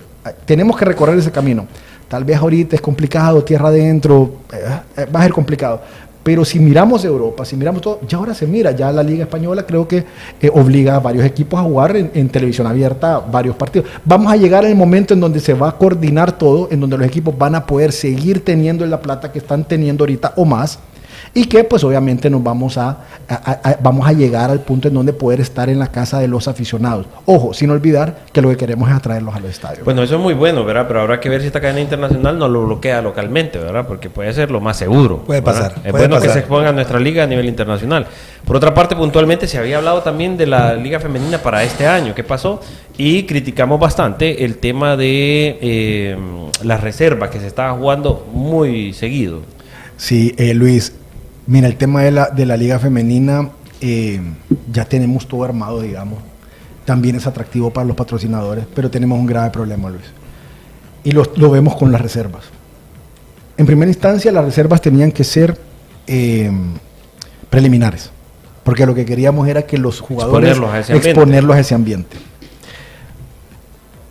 tenemos que recorrer ese camino. Tal vez ahorita es complicado, tierra adentro, eh, eh, va a ser complicado. Pero si miramos Europa, si miramos todo, ya ahora se mira, ya la Liga Española creo que eh, obliga a varios equipos a jugar en, en televisión abierta varios partidos. Vamos a llegar el momento en donde se va a coordinar todo, en donde los equipos van a poder seguir teniendo la plata que están teniendo ahorita o más. Y que pues obviamente nos vamos a, a- a- a- vamos a llegar al punto en donde poder estar en la casa de los aficionados. Ojo, sin olvidar que lo que queremos es atraerlos a los estadios. Bueno, eso es muy bueno, ¿verdad? Pero habrá que ver si esta cadena internacional no lo bloquea localmente, ¿verdad? Porque puede ser lo más seguro. Puede ¿verdad? pasar, Es puede bueno que se exponga nuestra liga a nivel internacional. Por otra parte, puntualmente se había hablado también de la liga femenina para este año. ¿Qué pasó? Y criticamos bastante el tema de eh, las reservas que se estaba jugando muy seguido. Sí, eh, Luis, mira, el tema de la, de la liga femenina, eh, ya tenemos todo armado, digamos. También es atractivo para los patrocinadores, pero tenemos un grave problema, Luis. Y lo, lo vemos con las reservas. En primera instancia, las reservas tenían que ser eh, preliminares, porque lo que queríamos era que los jugadores Exponerlos a ese ambiente. exponerlos a ese ambiente.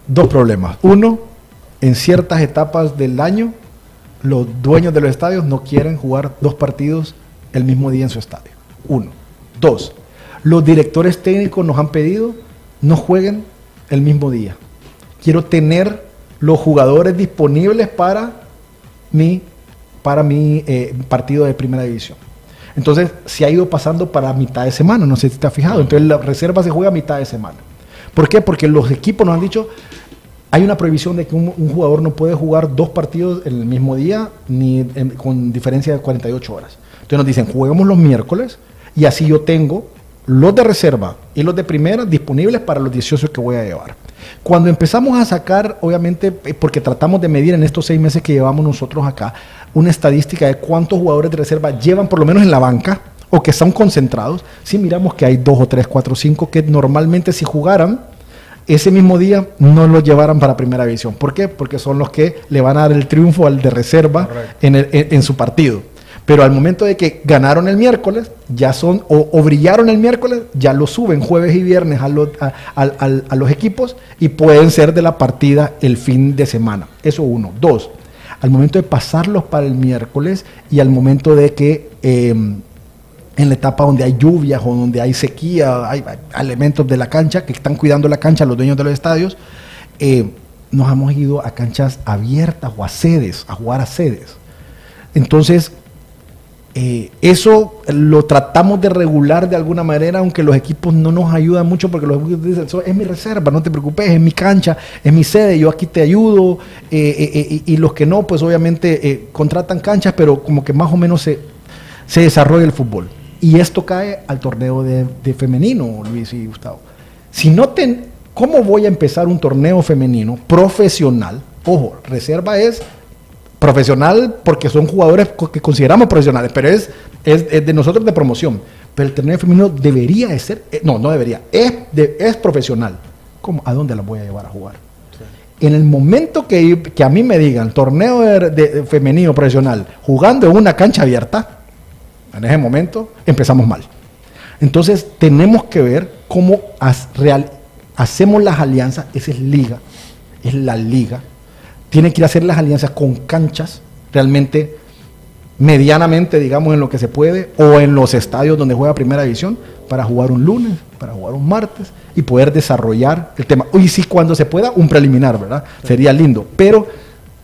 Dos problemas. Uno, en ciertas etapas del año, los dueños de los estadios no quieren jugar dos partidos el mismo día en su estadio. Uno. Dos, los directores técnicos nos han pedido no jueguen el mismo día. Quiero tener los jugadores disponibles para mi, para mi eh, partido de primera división. Entonces se ha ido pasando para mitad de semana, no sé si te has fijado. Entonces la reserva se juega a mitad de semana. ¿Por qué? Porque los equipos nos han dicho, hay una prohibición de que un, jugador no puede jugar dos partidos en el mismo día ni con diferencia de 48 horas. Entonces nos dicen, juguemos los miércoles y así yo tengo los de reserva y los de primera disponibles para los 18 que voy a llevar. Cuando empezamos a sacar, obviamente, eh, porque tratamos de medir en estos seis meses que llevamos nosotros acá, una estadística de cuántos jugadores de reserva llevan por lo menos en la banca o que están concentrados, si miramos que hay dos o tres, cuatro, cinco que normalmente si jugaran ese mismo día no los llevaran para primera división. ¿Por qué? Porque son los que le van a dar el triunfo al de reserva en, el- en- en su partido. Pero al momento de que ganaron el miércoles, ya son, o, brillaron el miércoles, ya lo suben jueves y viernes a, los- equipos y pueden ser de la partida el fin de semana. Eso uno. Dos, al momento de pasarlos para el miércoles y al momento de que eh, en la etapa donde hay lluvias o donde hay sequía, hay, elementos de la cancha que están cuidando la cancha los dueños de los estadios, eh, nos hemos ido a canchas abiertas o a sedes, a jugar a sedes. Entonces, eh, eso lo tratamos de regular de alguna manera, aunque los equipos no nos ayudan mucho porque los equipos dicen, "So, es mi reserva, no te preocupes, es mi cancha, es mi sede, yo aquí te ayudo. eh, eh, y, los que no, pues obviamente contratan canchas, pero como que más o menos se, se desarrolla el fútbol. Y esto cae al torneo de, de femenino, Luis y Gustavo. Si no ten, ¿cómo voy a empezar un torneo femenino profesional? Ojo, reserva es profesional porque son jugadores que consideramos profesionales, pero es, es, es de nosotros de promoción. Pero el torneo femenino debería de ser, eh, no, no debería, es, de- es profesional. ¿Cómo? ¿A dónde la voy a llevar a jugar? En el momento que, que a mí me digan torneo de, de- femenino profesional jugando en una cancha abierta, en ese momento empezamos mal. Entonces tenemos que ver cómo real- hacemos las alianzas, esa es liga, es la liga. Tienen que ir a hacer las alianzas con canchas realmente medianamente, digamos, en lo que se puede, o en los estadios donde juega primera división, para jugar un lunes, para jugar un martes y poder desarrollar el tema. Y si cuando se pueda, un preliminar, ¿verdad? Sería lindo. Pero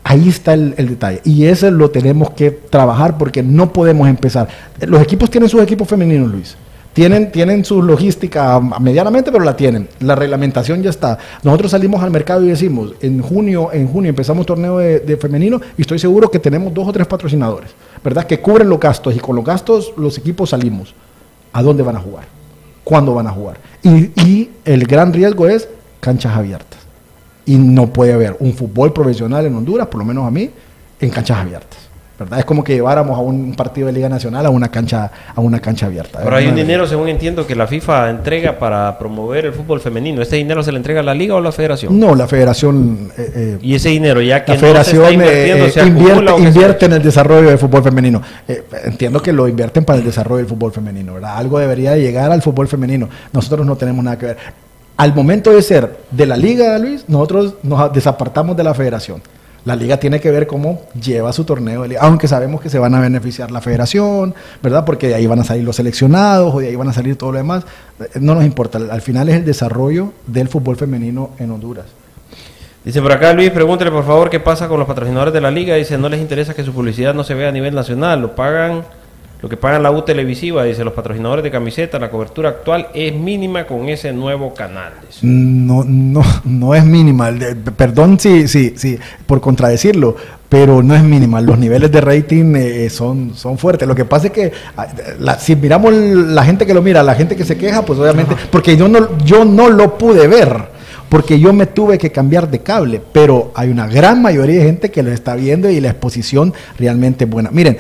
ahí está el, el detalle. Y eso lo tenemos que trabajar porque no podemos empezar. Los equipos tienen sus equipos femeninos, Luis. Tienen, tienen su logística medianamente, pero la tienen. La reglamentación ya está. Nosotros salimos al mercado y decimos, en junio, en junio empezamos torneo de, femenino y estoy seguro que tenemos dos o tres patrocinadores, ¿verdad? Que cubren los gastos y con los gastos los equipos salimos. ¿A dónde van a jugar? ¿Cuándo van a jugar? Y el gran riesgo es canchas abiertas. Y no puede haber un fútbol profesional en Honduras, por lo menos a mí, en canchas abiertas. ¿Verdad? Es como que lleváramos a un partido de Liga Nacional a una cancha, a una cancha abierta. Ahora hay un dinero, según entiendo, que la FIFA entrega para promover el fútbol femenino. ¿Este dinero se le entrega a la liga o a la federación? No, la federación... eh, eh, Y ese dinero, ya que la no se federación está eh, invirtiendo, eh, ¿se acumula invierte, o se- en el desarrollo del fútbol femenino. Entiendo que lo invierten para el desarrollo del fútbol femenino, ¿verdad? Algo debería de llegar al fútbol femenino. Nosotros no tenemos nada que ver. Al momento de ser de la liga, Luis, nosotros nos desapartamos de la federación. La liga tiene que ver cómo lleva su torneo de liga, aunque sabemos que se van a beneficiar la federación, ¿verdad? Porque de ahí van a salir los seleccionados o de ahí van a salir todo lo demás. Eh, No nos importa, al final es el desarrollo del fútbol femenino en Honduras. Dice por acá Luis, pregúntele por favor qué pasa con los patrocinadores de la liga. Dice, no les interesa que su publicidad no se vea a nivel nacional, lo pagan, lo que pagan la U televisiva. Dice, los patrocinadores de camiseta, la cobertura actual es mínima con ese nuevo canal. Dice. No, no, no es minimal. De- perdón si, si, si, por contradecirlo, pero no es minimal. Los niveles de rating eh, son, son fuertes. Lo que pasa es que ah, la- si miramos la gente que lo mira, la gente que se queja, pues obviamente, porque yo no, yo no lo pude ver. Porque yo me tuve que cambiar de cable, pero hay una gran mayoría de gente que lo está viendo y la exposición realmente es buena. Miren,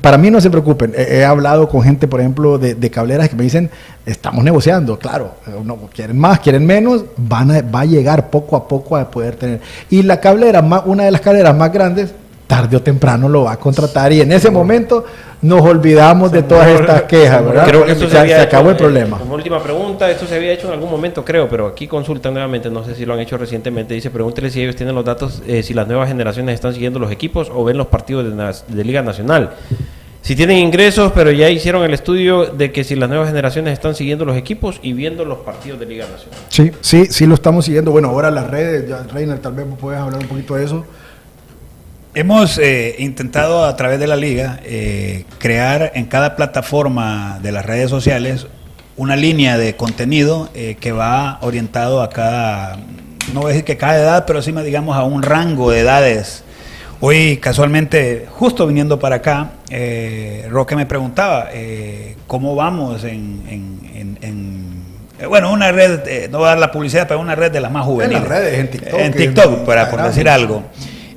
para mí no se preocupen, he, he hablado con gente, por ejemplo, de, de cableras que me dicen, estamos negociando, claro, eh, no, quieren más, quieren menos, van a, va a llegar poco a poco a poder tener. Y la cablera, más, una de las cableras más grandes, tarde o temprano lo va a contratar y en ese momento nos olvidamos de todas estas quejas, ¿verdad? Creo que esto se, acabó el problema. Como última pregunta, esto se había hecho en algún momento, creo, pero aquí consulta nuevamente, no sé si lo han hecho recientemente. Dice, pregúntele si ellos tienen los datos, eh, si las nuevas generaciones están siguiendo los equipos o ven los partidos de, Liga Nacional. Si tienen ingresos, pero ya hicieron el estudio de que si las nuevas generaciones están siguiendo los equipos y viendo los partidos de Liga Nacional. Sí, sí, sí lo estamos siguiendo. Bueno, ahora las redes, ya, Reiner, tal vez puedes hablar un poquito de eso. Hemos eh, intentado a través de la liga eh, crear en cada plataforma de las redes sociales una línea de contenido eh, que va orientado a cada, no voy a decir que cada edad, pero sí digamos a un rango de edades. Hoy casualmente, justo viniendo para acá, eh, Roque me preguntaba eh, cómo vamos en, en- en- en- bueno, una red, eh, no voy a dar la publicidad, pero una red de las más juveniles. las redes, en TikTok, En en TikTok, para por decir algo.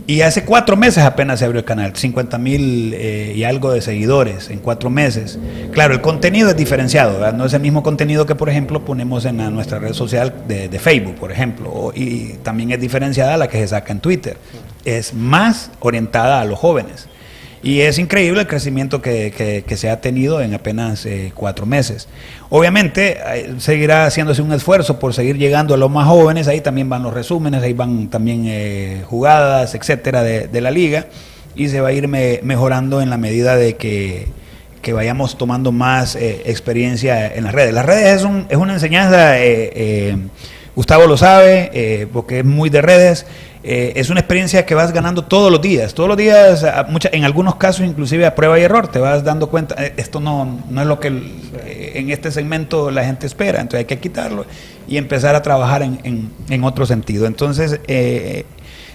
Y hace cuatro meses apenas se abrió el canal, 50 mil eh, y algo de seguidores en cuatro meses. Claro, el contenido es diferenciado, no es el mismo contenido que, por ejemplo, ponemos en nuestra red social de, de Facebook, por ejemplo, o- y también es diferenciada a la que se saca en Twitter. Es más orientada a los jóvenes. Y es increíble el crecimiento que, que- se ha tenido en apenas eh, cuatro meses. Obviamente eh, seguirá haciéndose un esfuerzo por seguir llegando a los más jóvenes, ahí también van los resúmenes, ahí van también eh, jugadas, etcétera, de, la liga, y se va a ir me- mejorando en la medida de que, que vayamos tomando más experiencia en las redes. Las redes es, un- es una enseñanza, Gustavo lo sabe, eh, porque es muy de redes. eh, es una experiencia que vas ganando todos los días. Todos los días, en algunos casos, inclusive a prueba y error, te vas dando cuenta, eh, esto no, no es lo que en este segmento la gente espera, entonces hay que quitarlo y empezar a trabajar en, en- otro sentido. Entonces,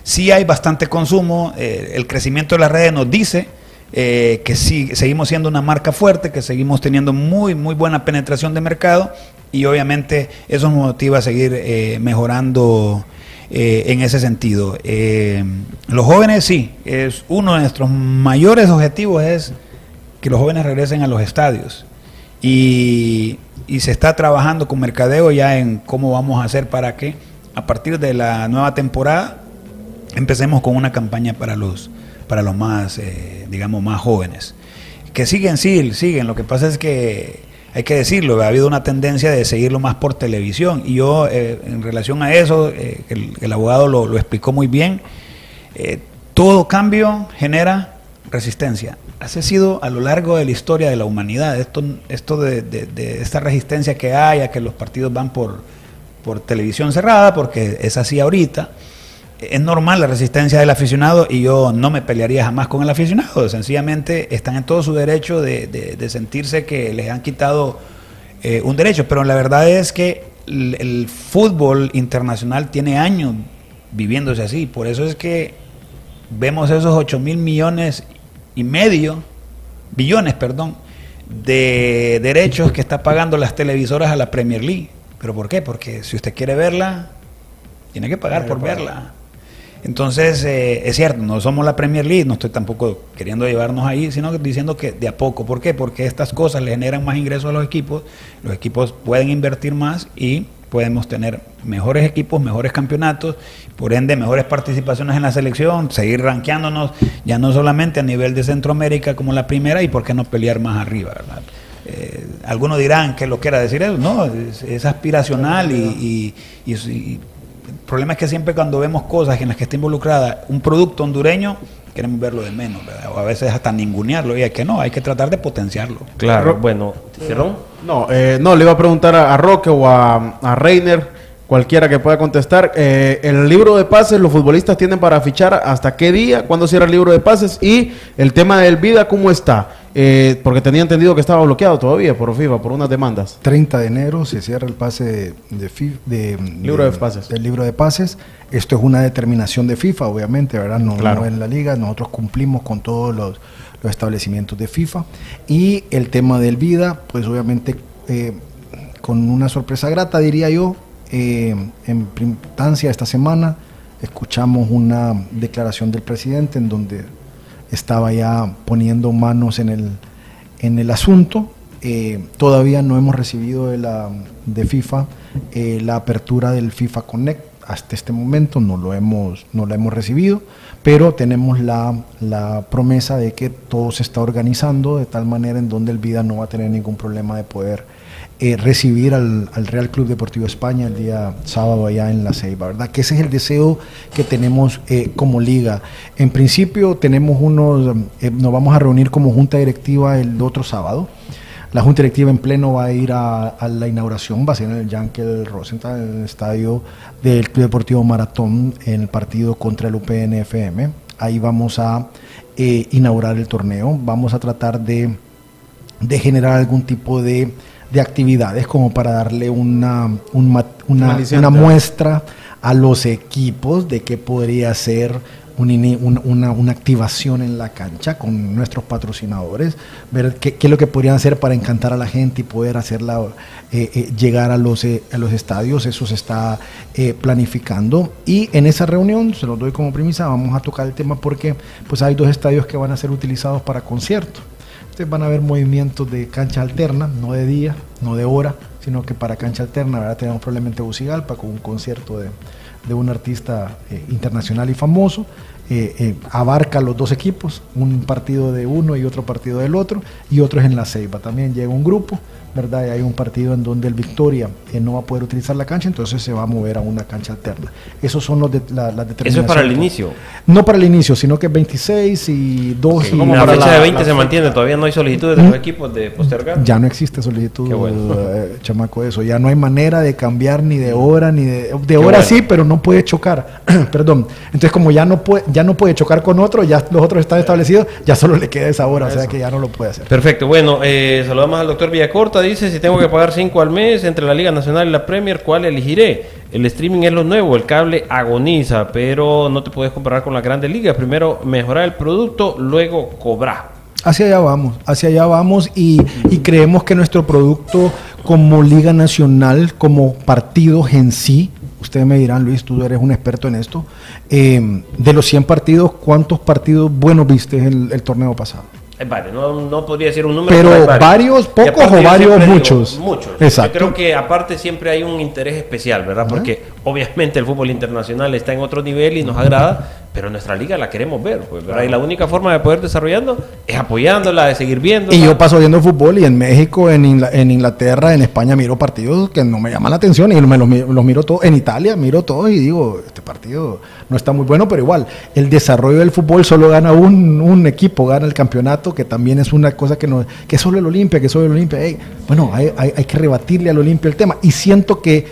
sí hay bastante consumo, el crecimiento de las redes nos dice que sí, seguimos siendo una marca fuerte, que seguimos teniendo muy, muy buena penetración de mercado y obviamente eso nos motiva a seguir eh, mejorando eh, en ese sentido. Eh, los jóvenes sí, es uno de nuestros mayores objetivos es que los jóvenes regresen a los estadios. Y, y se está trabajando con Mercadeo ya en cómo vamos a hacer para que a partir de la nueva temporada empecemos con una campaña para los para los más digamos más jóvenes. Que siguen sí siguen. Lo que pasa es que hay que decirlo ha habido una tendencia de seguirlo más por televisión. Y yo eh, en relación a eso eh, el, abogado lo, explicó muy bien eh, todo cambio genera resistencia. Así ha sido a lo largo de la historia de la humanidad. Esto esto de, de- de esta resistencia que hay a que los partidos van por por televisión cerrada porque es así ahorita es normal la resistencia del aficionado y yo no me pelearía jamás con el aficionado. Sencillamente están en todo su derecho de, de- de sentirse que les han quitado eh, un derecho. Pero la verdad es que el, el fútbol internacional tiene años viviéndose así. Por eso es que vemos esos 8 mil millones y medio, billones, perdón, de derechos que está pagando las televisoras a la Premier League. ¿Pero por qué? Porque si usted quiere verla, tiene que pagar por verla. Entonces, eh, es cierto, no somos la Premier League, no estoy tampoco queriendo llevarnos ahí, sino diciendo que de a poco. ¿Por qué? Porque estas cosas le generan más ingresos a los equipos, los equipos pueden invertir más y podemos tener mejores equipos, mejores campeonatos, por ende mejores participaciones en la selección, seguir rankeándonos ya no solamente a nivel de Centroamérica como la primera y por qué no pelear más arriba, ¿verdad? Eh, algunos dirán que lo quiera decir eso, no, es, aspiracional y, y- y- y problema es que siempre cuando vemos cosas en las que está involucrada un producto hondureño, queremos verlo de menos, ¿verdad? o a veces hasta ningunearlo, y hay que no, hay que tratar de potenciarlo. Claro, bueno, ¿Cerrón? No, eh, no, le iba a preguntar a, a Roque o a, a Reiner, cualquiera que pueda contestar. eh, el libro de pases, los futbolistas tienen para fichar hasta qué día, cuándo cierra el libro de pases y el tema del vida, ¿cómo está? Eh, porque tenía entendido que estaba bloqueado todavía por FIFA, por unas demandas. 30 de enero se cierra el pase de, fi- de- Libro de pases. del libro de pases. Esto es una determinación de FIFA, obviamente, ¿verdad? No, Claro. no en la liga. Nosotros cumplimos con todos los, los establecimientos de FIFA. Y el tema del vida, pues obviamente eh, con una sorpresa grata, diría yo, eh, en instancia esta semana escuchamos una declaración del presidente en donde estaba ya poniendo manos en el, en el asunto. Eh, todavía no hemos recibido de, la, de FIFA eh, la apertura del FIFA Connect. Hasta este momento no lo hemos, no la hemos recibido, pero tenemos la, la promesa de que todo se está organizando de tal manera en donde el Vida no va a tener ningún problema de poder eh, recibir al, al Real Club Deportivo España el día sábado allá en La Ceiba, ¿verdad? Que ese es el deseo que tenemos eh, como liga. En principio tenemos unos, eh, nos vamos a reunir como junta directiva el otro sábado. La junta directiva en pleno va a ir a, la inauguración, va a ser en el Yankel Rosenthal, en el estadio del Club Deportivo Maratón, en el partido contra el UPNFM. Ahí vamos a inaugurar el torneo, vamos a tratar de de generar algún tipo de, de actividades como para darle una, una, muestra a los equipos de que podría ser un una, una activación en la cancha con nuestros patrocinadores, ver qué, qué es lo que podrían hacer para encantar a la gente y poder hacerla eh, eh, llegar a los, eh, a los estadios, eso se está eh, planificando. Y en esa reunión, se los doy como premisa, vamos a tocar el tema porque pues hay dos estadios que van a ser utilizados para conciertos. Ustedes van a ver movimientos de cancha alterna, no de día, no de hora, sino que para cancha alterna, ¿verdad? Tenemos probablemente Bucigalpa con un concierto de, de un artista eh, internacional y famoso. eh, eh, abarca los dos equipos, un partido de uno y otro partido del otro, y otros en la Ceiba. También llega un grupo, ¿verdad? Y hay un partido en donde el Victoria eh, no va a poder utilizar la cancha, entonces se va a mover a una cancha alterna. Esos son los de, la, las determinaciones. Eso es para el inicio. No para el inicio, sino que 26 y 2 y la fecha de 20 se mantiene, todavía no hay solicitudes de los equipos de postergar. ya no existe solicitud, Qué bueno. eh, chamaco, eso. Ya no hay manera de cambiar ni de hora, ni de... De hora bueno. sí, pero no puede chocar. Perdón. Entonces, como ya no, puede, ya no puede chocar con otro, ya los otros están establecidos, ya solo le queda esa hora, o sea que ya no lo puede hacer. Perfecto, bueno, eh, saludamos al doctor Villacorta, dice, si tengo que pagar 5 al mes entre la Liga Nacional y la Premier, ¿cuál elegiré? El streaming es lo nuevo, el cable agoniza, pero no te puedes comparar con las grandes ligas. Primero mejorar el producto, luego cobrar. Hacia allá vamos, hacia allá vamos y, creemos que nuestro producto como Liga Nacional, como partidos en sí, ustedes me dirán, Luis, tú eres un experto en esto, eh, de los 100 partidos, ¿cuántos partidos buenos viste en el torneo pasado? Varios, no, no podría decir un número. Pero varios, pocos o varios, digo, muchos. muchos. Exacto. Yo creo que aparte siempre hay un interés especial, ¿verdad? Porque obviamente el fútbol internacional está en otro nivel y nos agrada, pero nuestra liga la queremos ver, pues, ¿verdad? Y la única forma de poder desarrollando es apoyándola, de seguir viendo. Y yo paso viendo fútbol y en México, en, en Inglaterra, en España miro partidos que no me llaman la atención y me los, mi- los miro todos. En Italia miro todos y digo, este partido no está muy bueno, pero igual, el desarrollo del fútbol solo gana un, un equipo, gana el campeonato, que también es una cosa que no que solo el Olimpia, que solo el Olimpia. Bueno, hay, hay- hay que rebatirle al Olimpia el tema. Y siento que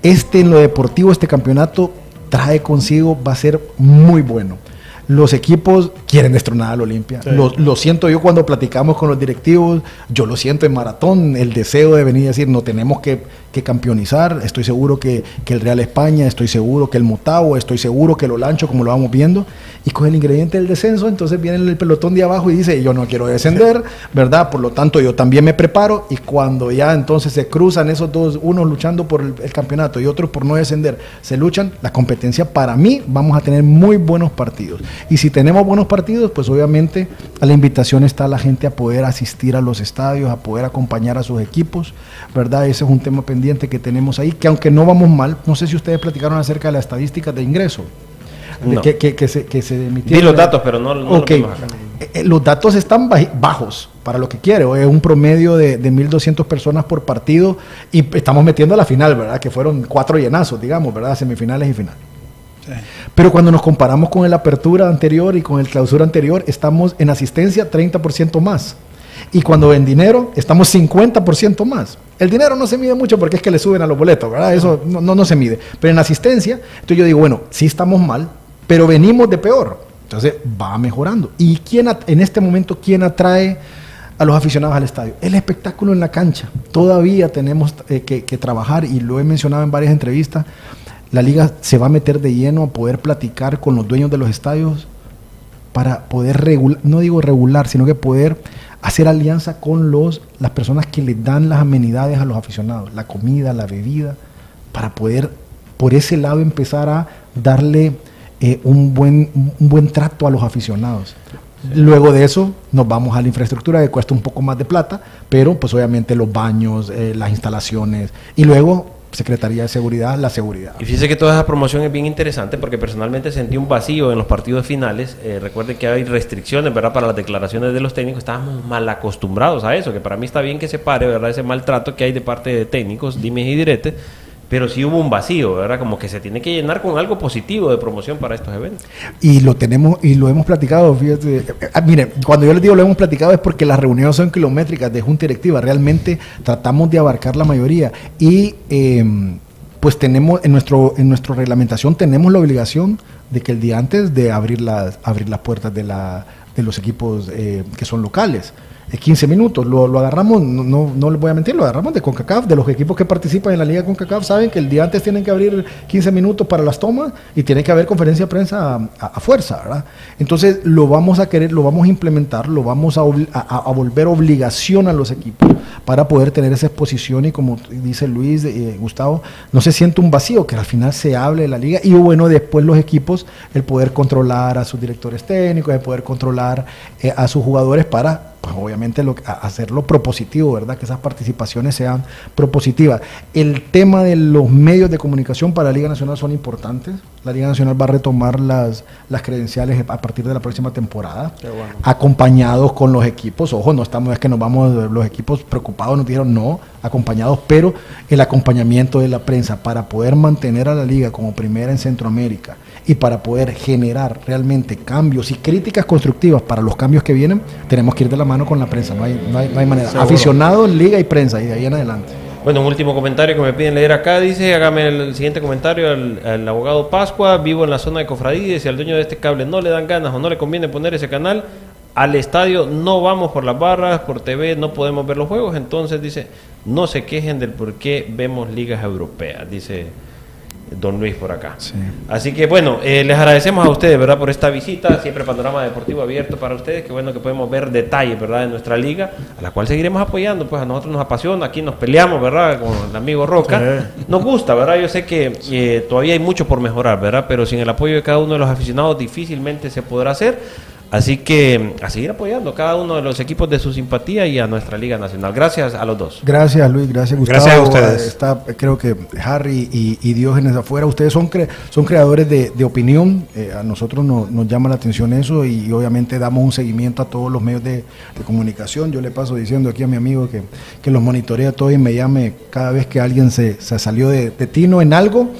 este en lo deportivo, este campeonato trae consigo, va a ser muy bueno. Los equipos quieren destronar al Olimpia. Sí. Lo, lo siento yo cuando platicamos con los directivos, yo lo siento en maratón, el deseo de venir a decir, no tenemos que, que campeonizar, estoy seguro que, que el Real España, estoy seguro que el Motagua, estoy seguro que el Olancho, como lo vamos viendo, y con el ingrediente del descenso, entonces viene el pelotón de abajo y dice, yo no quiero descender, ¿verdad? Por lo tanto, yo también me preparo, y cuando ya entonces se cruzan esos dos, unos luchando por el, el campeonato y otros por no descender, se luchan, la competencia para mí, vamos a tener muy buenos partidos. Y si tenemos buenos partidos, pues obviamente a la invitación está la gente a poder asistir a los estadios, a poder acompañar a sus equipos, ¿verdad? Ese es un tema pendiente que tenemos ahí, que aunque no vamos mal, no sé si ustedes platicaron acerca de las estadísticas de ingreso. de No. que, que- que se, que se emitieron. Vi los datos, pero no, no los Ok. vimos acá. Eh, eh, los datos están bajos para lo que quiere. Es un promedio de, de 1.200 personas por partido y estamos metiendo a la final, ¿verdad? Que fueron cuatro llenazos, digamos, ¿verdad? Semifinales y final. Pero cuando nos comparamos con el apertura anterior y con el clausura anterior, estamos en asistencia 30% más. Y cuando en dinero, estamos 50% más. El dinero no se mide mucho porque es que le suben a los boletos, ¿verdad? Eso no, no, se mide. Pero en asistencia, entonces yo digo, bueno, sí estamos mal, pero venimos de peor. Entonces va mejorando. ¿Y quién en este momento quién atrae a los aficionados al estadio? El espectáculo en la cancha. Todavía tenemos eh, que trabajar y lo he mencionado en varias entrevistas. La liga se va a meter de lleno a poder platicar con los dueños de los estadios para poder regular, no digo regular, sino que poder hacer alianza con los, las personas que le dan las amenidades a los aficionados, la comida, la bebida, para poder por ese lado empezar a darle eh, un, buen, un buen trato a los aficionados. Luego de eso nos vamos a la infraestructura que cuesta un poco más de plata, pero pues obviamente los baños, eh, las instalaciones y luego Secretaría de Seguridad, la seguridad. Y fíjese que toda esa promoción es bien interesante porque personalmente sentí un vacío en los partidos finales. Eh, recuerden que hay restricciones, ¿verdad? Para las declaraciones de los técnicos. Estábamos mal acostumbrados a eso, que para mí está bien que se pare, ¿verdad? Ese maltrato que hay de parte de técnicos, dimes y diretes. Pero sí hubo un vacío, ¿verdad? Como que se tiene que llenar con algo positivo de promoción para estos eventos. Y lo tenemos y lo hemos platicado, fíjate. Ah, mire, cuando yo les digo lo hemos platicado es porque las reuniones son kilométricas de junta directiva. Realmente tratamos de abarcar la mayoría. Y eh, pues tenemos en nuestro en nuestra reglamentación tenemos la obligación de que el día antes de abrir las abrir las puertas de la de los equipos eh, que son locales. Eh, 15 minutos, lo, agarramos, no, no, les voy a mentir, lo agarramos de CONCACAF, de los equipos que participan en la liga CONCACAF, saben que el día antes tienen que abrir 15 minutos para las tomas y tiene que haber conferencia de prensa a, fuerza, ¿verdad? Entonces lo vamos a querer, lo vamos a implementar, lo vamos a volver obligación a los equipos para poder tener esa exposición y como dice Luis, eh, Gustavo, no se siente un vacío, que al final se hable de la liga y bueno, después los equipos, el poder controlar a sus directores técnicos, el poder controlar eh, a sus jugadores para pues obviamente lo, hacerlo propositivo, ¿verdad? Que esas participaciones sean propositivas. El tema de los medios de comunicación para la Liga Nacional son importantes. La Liga Nacional va a retomar las, las credenciales a partir de la próxima temporada, acompañados con los equipos. Ojo, no estamos, es que nos vamos, los equipos preocupados nos dijeron no, acompañados, pero el acompañamiento de la prensa para poder mantener a la liga como primera en Centroamérica y para poder generar realmente cambios y críticas constructivas para los cambios que vienen, tenemos que ir de la mano con la prensa, no hay, no hay, no hay manera. Seguro. Aficionados, liga y prensa, y de ahí en adelante. Bueno, un último comentario que me piden leer acá. Dice, hágame el siguiente comentario al, al abogado Pascua. Vivo en la zona de Cofradía y si al dueño de este cable no le dan ganas o no le conviene poner ese canal, al estadio no vamos por las barras, por TV no podemos ver los juegos. Entonces dice, no se quejen del por qué vemos ligas europeas. Dice don Luis por acá. Así que bueno, eh, les agradecemos a ustedes, ¿verdad? Por esta visita, siempre panorama deportivo abierto para ustedes, que bueno que podemos ver detalles, ¿verdad? De nuestra liga, a la cual seguiremos apoyando, pues a nosotros nos apasiona, aquí nos peleamos, ¿verdad? Con el amigo Roca. Nos gusta, ¿verdad? Yo sé que eh, todavía hay mucho por mejorar, ¿verdad? Pero sin el apoyo de cada uno de los aficionados difícilmente se podrá hacer. Así que a seguir apoyando a cada uno de los equipos de su simpatía y a nuestra Liga Nacional. Gracias a los dos. Gracias Luis, gracias Gustavo. Gracias a ustedes. Está, creo que Harry y, y Diógenes afuera, ustedes son, cre- son creadores de, de opinión, Eh, a nosotros no- nos llama la atención eso y, obviamente damos un seguimiento a todos los medios de, de comunicación. Yo le paso diciendo aquí a mi amigo que, que los monitorea todo y me llame cada vez que alguien se, se salió de, de tino en algo.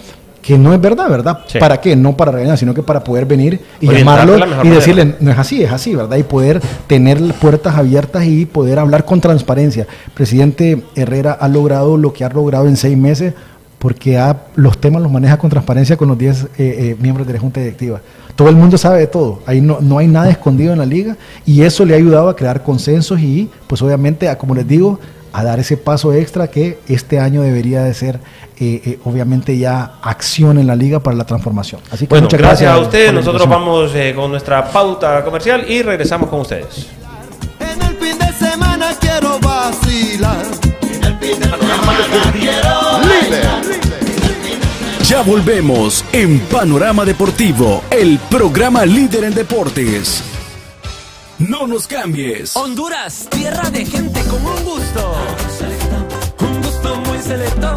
Que no es verdad, ¿verdad? ¿Para qué? No para regañar, sino que para poder venir y llamarlo y manera. decirle, no es así, es así, ¿verdad? Y poder tener puertas abiertas y poder hablar con transparencia. Presidente Herrera ha logrado lo que ha logrado en seis meses porque ha- los temas los maneja con transparencia con los 10 eh, eh, miembros de la Junta Directiva. Todo el mundo sabe de todo, ahí no, no hay nada escondido en la liga y eso le ha ayudado a crear consensos y pues obviamente, a, como les digo, a dar ese paso extra que este año debería de ser eh, eh, obviamente ya acción en la liga para la transformación. Así que Bueno, muchas gracias, gracias a ustedes. Nosotros vamos eh, con nuestra pauta comercial y regresamos con ustedes. el fin de semana quiero vacilar. En el fin de semana quiero Ya volvemos en Panorama Deportivo, el programa líder en deportes. No nos cambies. Honduras, tierra de gente con un gusto. Un gusto muy selecto.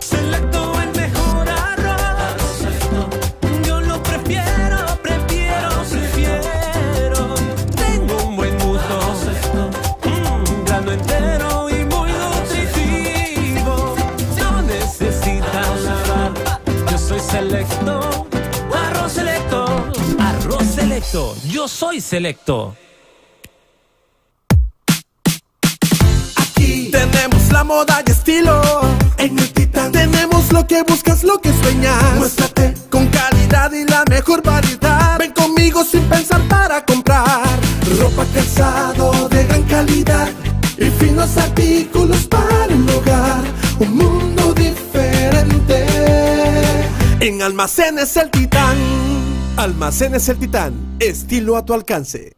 Selecto el mejor arroz. Yo lo prefiero, prefiero, prefiero. Tengo un buen gusto. Un grano entero y muy nutritivo. No necesitas lavar. Yo soy selecto. Selecto. Yo soy selecto. Aquí tenemos la moda y estilo. En el Titán tenemos lo que buscas, lo que sueñas. Muéstrate con calidad y la mejor variedad. Ven conmigo sin pensar para comprar. Ropa calzado de gran calidad y finos artículos para el hogar. Un mundo diferente. En Almacenes El Titán. Almacenes El Titán. Estilo a tu alcance.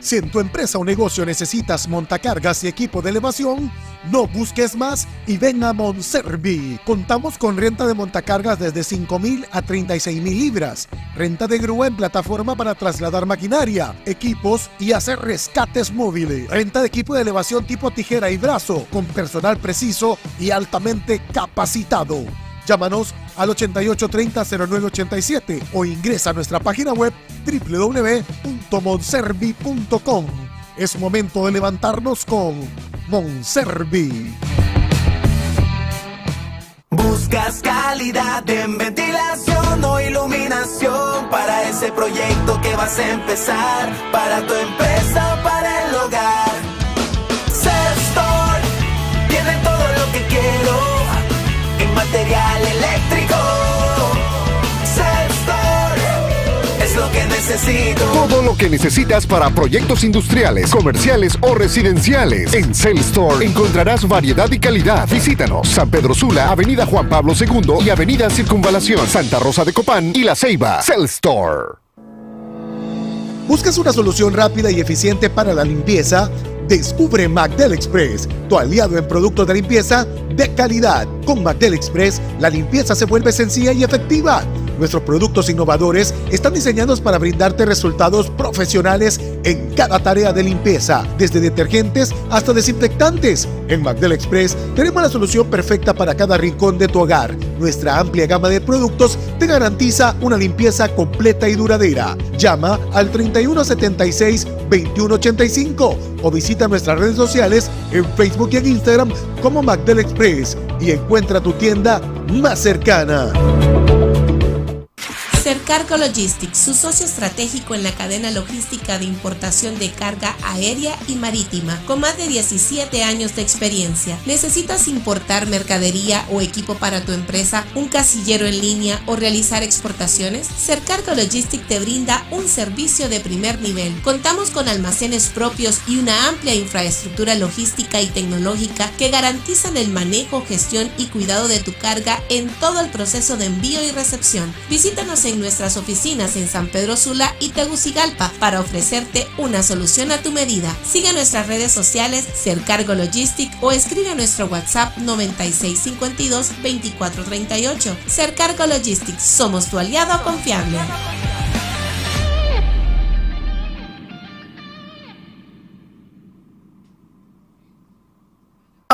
Si en tu empresa o negocio necesitas montacargas y equipo de elevación, no busques más y ven a Monservi. Contamos con renta de montacargas desde 5 mil a 36 mil libras, renta de grúa en plataforma para trasladar maquinaria, equipos y hacer rescates móviles, renta de equipo de elevación tipo tijera y brazo, con personal preciso y altamente capacitado. Llámanos al 8830-0987 o ingresa a nuestra página web www.monservi.com. Es momento de levantarnos con Monservi. Buscas calidad en ventilación o iluminación para ese proyecto que vas a empezar, para tu empresa o para el hogar. Material eléctrico. Cellstore es lo que necesito. Todo lo que necesitas para proyectos industriales, comerciales o residenciales. En Cell Store encontrarás variedad y calidad. Visítanos. San Pedro Sula, Avenida Juan Pablo II y Avenida Circunvalación, Santa Rosa de Copán y La Ceiba. Cell Store. ¿Buscas una solución rápida y eficiente para la limpieza? Descubre Magdel Express, tu aliado en productos de limpieza de calidad. Con Magdel Express, la limpieza se vuelve sencilla y efectiva. Nuestros productos innovadores están diseñados para brindarte resultados profesionales en cada tarea de limpieza, desde detergentes hasta desinfectantes. En Magdel Express tenemos la solución perfecta para cada rincón de tu hogar. Nuestra amplia gama de productos te garantiza una limpieza completa y duradera. Llama al 3176-2185 o visita nuestras redes sociales en Facebook y en Instagram como Magdel Express y encuentra tu tienda más cercana. Cercargo Logistics, su socio estratégico en la cadena logística de importación de carga aérea y marítima, con más de 17 años de experiencia. ¿Necesitas importar mercadería o equipo para tu empresa, un casillero en línea o realizar exportaciones? Cercargo Logistics te brinda un servicio de primer nivel. Contamos con almacenes propios y una amplia infraestructura logística y tecnológica que garantizan el manejo, gestión y cuidado de tu carga en todo el proceso de envío y recepción. Visítanos en nuestras oficinas en San Pedro Sula y Tegucigalpa para ofrecerte una solución a tu medida. Sigue nuestras redes sociales Cercargo Logistic o escribe a nuestro WhatsApp 9652 2438. Cercargo Logistics, somos tu aliado confiable.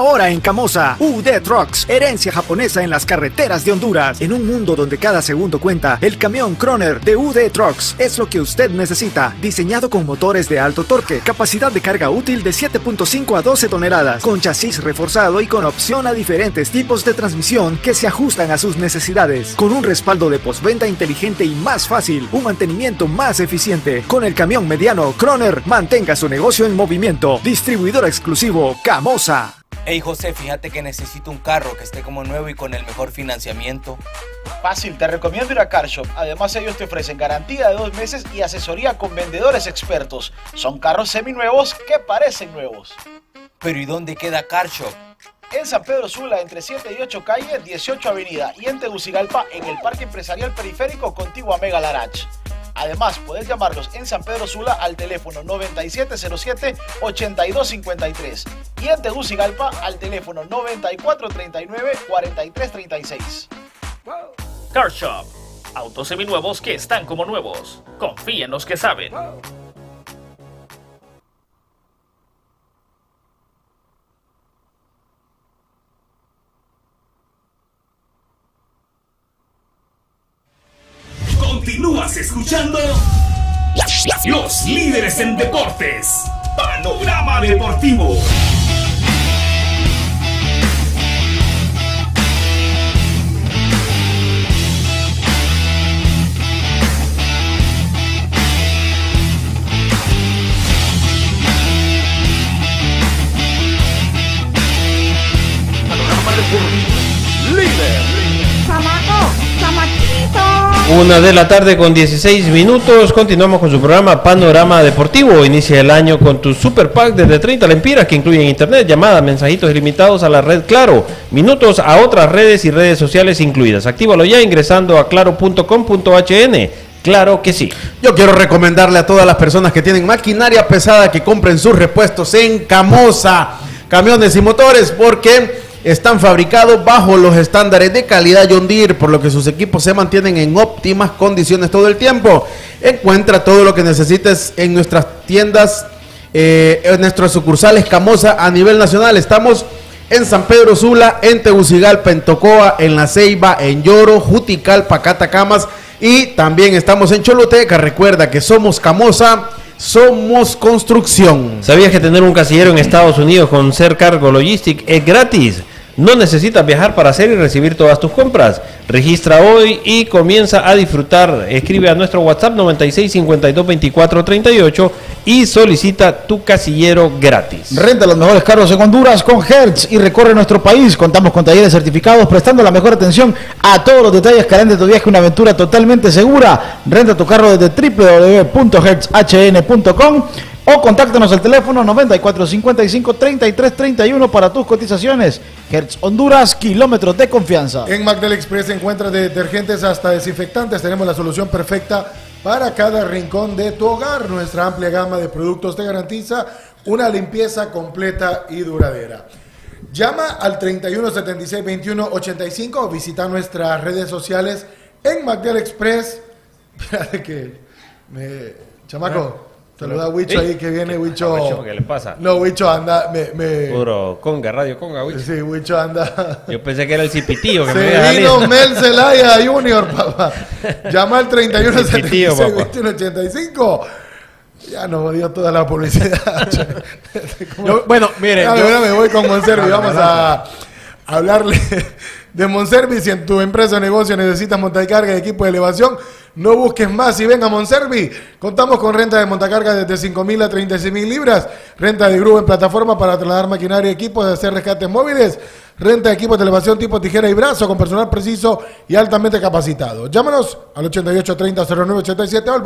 Ahora en Camosa, UD Trucks, herencia japonesa en las carreteras de Honduras. En un mundo donde cada segundo cuenta, el camión Croner de UD Trucks es lo que usted necesita. Diseñado con motores de alto torque, capacidad de carga útil de 7.5 a 12 toneladas, con chasis reforzado y con opción a diferentes tipos de transmisión que se ajustan a sus necesidades. Con un respaldo de postventa inteligente y más fácil, un mantenimiento más eficiente. Con el camión mediano Croner, mantenga su negocio en movimiento. Distribuidor exclusivo Camosa. Hey José, fíjate que necesito un carro que esté como nuevo y con el mejor financiamiento. Fácil, te recomiendo ir a CarShop. Además, ellos te ofrecen garantía de dos meses y asesoría con vendedores expertos. Son carros seminuevos que parecen nuevos. Pero ¿y dónde queda CarShop? En San Pedro Sula, entre 7 y 8 calle, 18 avenida. Y en Tegucigalpa, en el Parque Empresarial Periférico, contiguo a Mega Larach. Además, puedes llamarlos en San Pedro Sula al teléfono 9707-8253 y en Tegucigalpa al teléfono 9439-4336. Car Shop. Autos seminuevos que están como nuevos. Confía en los que saben. Escuchando Los líderes en deportes. Panorama Deportivo. Una de la tarde con 16 minutos. Continuamos con su programa Panorama Deportivo. Inicia el año con tu super pack desde 30 lempiras que incluyen internet, llamadas, mensajitos ilimitados a la red Claro, minutos a otras redes y redes sociales incluidas. Actívalo ya ingresando a claro.com.hn. Claro que sí. Yo quiero recomendarle a todas las personas que tienen maquinaria pesada que compren sus repuestos en Camosa, camiones y motores, porque están fabricados bajo los estándares de calidad John Deere, por lo que sus equipos se mantienen en óptimas condiciones todo el tiempo. Encuentra todo lo que necesites en nuestras tiendas, eh, en nuestras sucursales Camosa a nivel nacional. Estamos en San Pedro Sula, en Tegucigalpa, en Tocoa, en La Ceiba, en Lloro, Juticalpa, Catacamas y también estamos en Choluteca. Recuerda que somos Camosa, somos construcción. ¿Sabías que tener un casillero en Estados Unidos con Ser Cargo Logistic es gratis? No necesitas viajar para hacer y recibir todas tus compras. Registra hoy y comienza a disfrutar. Escribe a nuestro WhatsApp 96 52 24 38 y solicita tu casillero gratis. Renta los mejores carros en Honduras con Hertz y recorre nuestro país. Contamos con talleres certificados prestando la mejor atención a todos los detalles que harán de tu viaje una aventura totalmente segura. Renta tu carro desde www.hertzhn.com o contáctanos al teléfono 9455 3331 para tus cotizaciones. Hertz Honduras, kilómetros de confianza. En Magdal Express encuentras de detergentes hasta desinfectantes. Tenemos la solución perfecta para cada rincón de tu hogar. Nuestra amplia gama de productos te garantiza una limpieza completa y duradera. Llama al 31 76 21 85 o visita nuestras redes sociales en Magdal Express. Espérate que me... Chamaco, saluda a Wicho ¿Sí? ahí que viene Wicho. Wicho, ¿qué le pasa? No, Wicho anda... Me, me- Puro conga, radio conga, Wicho. Sí, Wicho anda... Yo pensé que era el cipitío que me Se había vino. Mel Zelaya Junior, papá. Llama al 31 El cipitío, 76 papá. 21 85. Ya nos odió toda la publicidad. Yo- bueno, mire, Ya, yo- ahora me voy con Monservi. Vamos a hablarle de Monservi. Si en tu empresa o negocio necesitas montar carga y equipo de elevación, No busques más y ven a Monservi. Contamos con renta de montacarga desde 5 mil a 36 mil libras. Renta de grúa en plataforma para trasladar maquinaria y equipos de hacer rescates móviles. Renta de equipos de elevación tipo tijera y brazo con personal preciso y altamente capacitado. Llámanos al 8830-0987 o al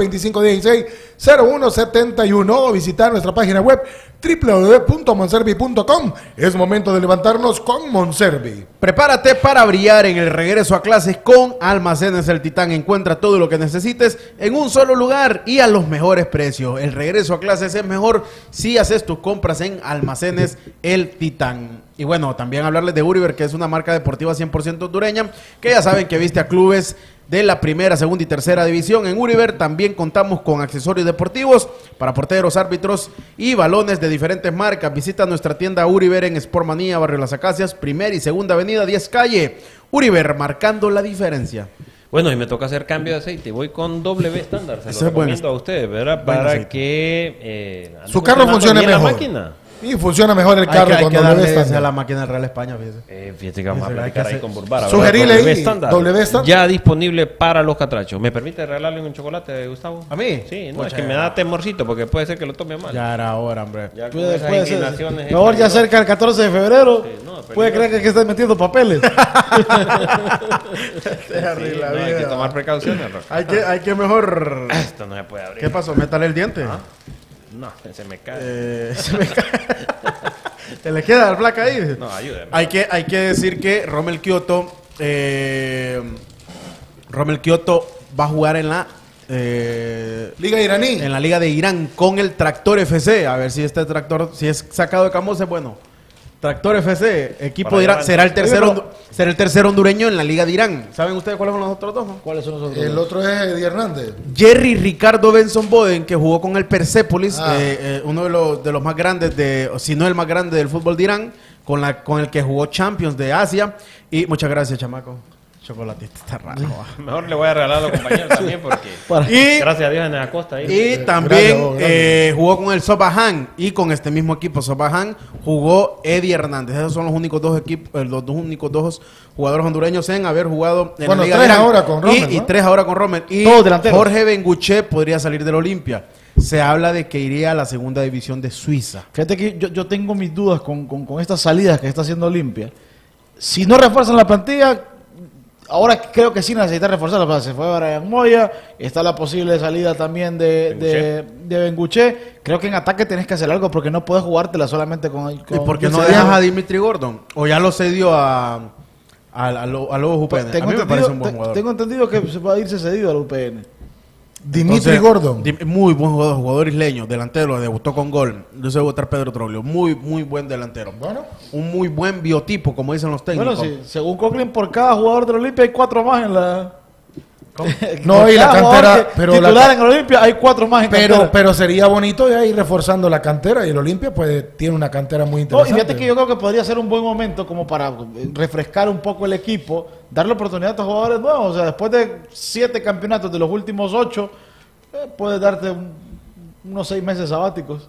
2516-0171 o visitar nuestra página web www.monservi.com. Es momento de levantarnos con Monservi. Prepárate para brillar en el regreso a clases con Almacenes El Titán. Encuentra todo lo que necesites en un solo lugar y a los mejores precios. El regreso a clases es mejor si haces tus compras en Almacenes El Titán. Y bueno, también hablarles de Uriber, que es una marca deportiva 100% hondureña, que ya saben que viste a clubes de la primera, segunda y tercera división. En Uriber también contamos con accesorios deportivos para porteros, árbitros y balones de diferentes marcas. Visita nuestra tienda Uriber en Sportmanía, Barrio Las Acacias, primera y segunda avenida, 10 calle. Uriber, marcando la diferencia. Bueno, y me toca hacer cambio de aceite. Voy con W estándar. Se lo recomiendo a ustedes, Para que eh, Su carro funcione bien la mejor. máquina. Y funciona mejor el Hay carro que, hay con que W darle ese estándar. a la máquina del Real España, fíjese. Eh, fíjate que vamos a Hay que platicar ahí hacer- con Burbara. Sugerirle ¿verdad? ahí, estándar. W estándar. Ya disponible para los catrachos. ¿Me permite regalarle un chocolate, Gustavo? ¿A mí? Sí, no, Pucha, es que me ya. da temorcito porque puede ser que lo tome mal. Ya era hora, hombre. Ya con Puede, esas puede ser. inclinaciones Mejor ya cerca del 14 de febrero. no, puede peligroso. creer que, que estás metiendo papeles. Sí, no, hay que tomar precauciones, Roca. Hay que, hay que mejor. Esto no se puede abrir. ¿Qué pasó? Métale el diente. No, se me cae. Eh, se me cae. ¿Te le queda la placa ahí? No, ayúdame. Hay que, hay que decir que Rommel Kioto, eh, Rommel Kioto va a jugar en la eh, Liga iraní. en la liga de Irán con el Tractor FC. A ver si este tractor, si es sacado de Camose, bueno. Tractor FC, equipo de Irán, será el tercero, será el tercer hondureño en la liga de Irán. ¿Saben ustedes cuáles son los otros dos? no? ¿Cuáles son los otros? El otro es Eddie Hernández. Jerry Ricardo Benson Boden, que jugó con el Persepolis, Ah. eh, eh, uno de los, de los más grandes, de, si no el más grande del fútbol de Irán, con, la, con el que jugó Champions de Asia. Y muchas gracias, chamaco. Chocolatito, está raro. Mejor le voy a regalar a los compañeros también porque Y, gracias a Dios en Acosta ahí. y también gracias. eh, jugó con el Sobahan y con este mismo equipo Sobahan jugó Eddie Hernández. Esos son los únicos dos equipos, eh, los dos únicos dos jugadores hondureños en haber jugado en Bueno, la Liga tres ahora con Rommel, y, tres ahora con Rommel. Y. Jorge Benguche podría salir del Olimpia. Se habla de que iría a la segunda división de Suiza. Fíjate que yo, yo tengo mis dudas con, con- con estas salidas que está haciendo Olimpia. Si no refuerzan la plantilla, ahora creo que sí necesita reforzarla. O sea, Se fue Brian Moya, está la posible salida también de, de, de Benguche. Creo que en ataque tenés que hacer algo porque no puedes jugártela solamente con... ¿Y con por qué no dejas a Dimitri Gordon? ¿O ya lo cedió a, a, a, lo- a Lobo Jupene? A Tengo mí me entendido, parece un buen jugador. tengo entendido que se va a irse cedido al UPN. Dimitri Entonces, Gordon. Muy buen jugador, jugador isleño, delantero, debutó con gol. Yo sé votar Pedro Troglio. Muy, muy buen delantero. Bueno. Un muy buen biotipo, como dicen los técnicos. Bueno, sí, según Coughlin, por cada jugador del Olimpia hay cuatro más en la... No, y la cantera, pero titular la- en el Olimpia hay cuatro más en Pero, cantera. pero sería bonito ya ir reforzando la cantera y el Olimpia pues tiene una cantera muy No, y interesante. fíjate que yo creo que podría ser un buen momento como para eh, refrescar un poco el equipo, darle oportunidad a estos jugadores nuevos. O sea, después de siete campeonatos de los últimos ocho, eh, puedes darte un- unos seis meses sabáticos.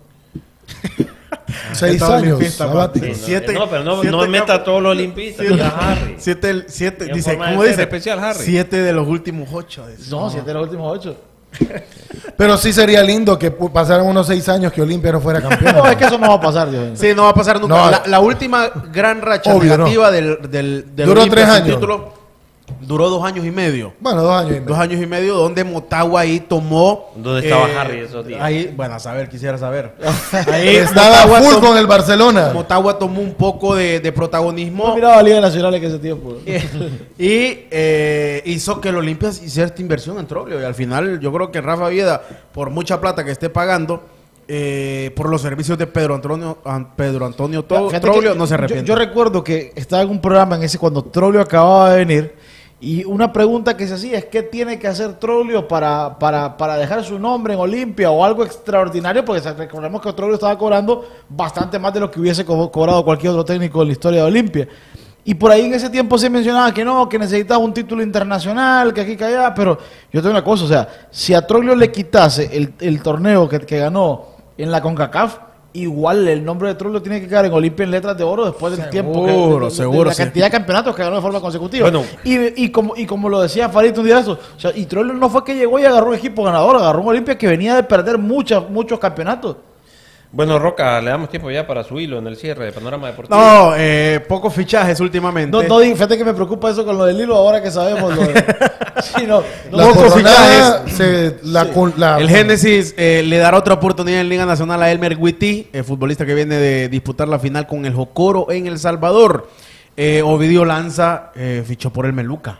Seis años. Sí, no, Siete- no, pero no, siete no meta a todos los olimpistas. Siete- Harry. Siete, siete, dice, ¿cómo dice? especial, Harry. Siete de los últimos ocho. dice. No, siete de los últimos ocho. Pero sí sería lindo que pasaran unos seis años que Olimpia no fuera campeón. No, es que eso no va a pasar, Dios mío. Sí, no va a pasar nunca. No. la, la última gran racha Obvio, negativa del, del, del Duró Olimpia tres años. título duró dos años y medio. Bueno, dos años y medio. Dos años y medio donde Motagua ahí tomó... eh, ¿Dónde estaba Harry esos días? Ahí, bueno, a saber, quisiera saber. Ahí Estaba Motagua full tomó- con el Barcelona. Motagua tomó un poco de, de protagonismo No miraba Liga Nacional en ese tiempo. y eh, hizo que el Olimpia hiciera esta inversión en Troglio. Y al final yo creo que Rafa Vieda, por mucha plata que esté pagando, eh, por los servicios de Pedro Antonio, An- Pedro Antonio Troglio, no se arrepiente. Yo, recuerdo que estaba en un programa en ese cuando Trollio acababa de venir y una pregunta que se hacía es qué tiene que hacer Trollio para, para, para dejar su nombre en Olimpia o algo extraordinario, porque recordemos que Trollio estaba cobrando bastante más de lo que hubiese co- cobrado cualquier otro técnico en la historia de Olimpia. Y por ahí en ese tiempo se mencionaba que no, que necesitaba un título internacional, que aquí, que pero yo tengo una cosa, o sea, si a Troglio le quitase el, el torneo que, que ganó en la CONCACAF, igual el nombre de Troll tiene que quedar en Olimpia en letras de oro después del tiempo. que- de- de- de seguro, La sí. cantidad de campeonatos que ganó de forma consecutiva. Bueno. y, y como, y como lo decía Farid un día de eso, o sea, y Troll no fue que llegó y agarró un equipo ganador, agarró un Olimpia que venía de perder muchas, muchos campeonatos. Bueno, Roca, le damos tiempo ya para su hilo en el cierre de Panorama Deportivo. No, eh, pocos fichajes últimamente. No, no, fíjate que me preocupa eso con lo del hilo ahora que sabemos lo de... Sí, no, no, La Pocos fichajes. se- la con- la- el Génesis eh, le dará otra oportunidad en Liga Nacional a Elmer Witty, el futbolista que viene de disputar la final con el Jocoro en El Salvador. Eh, Ovidio Lanza eh, fichó por el Meluca.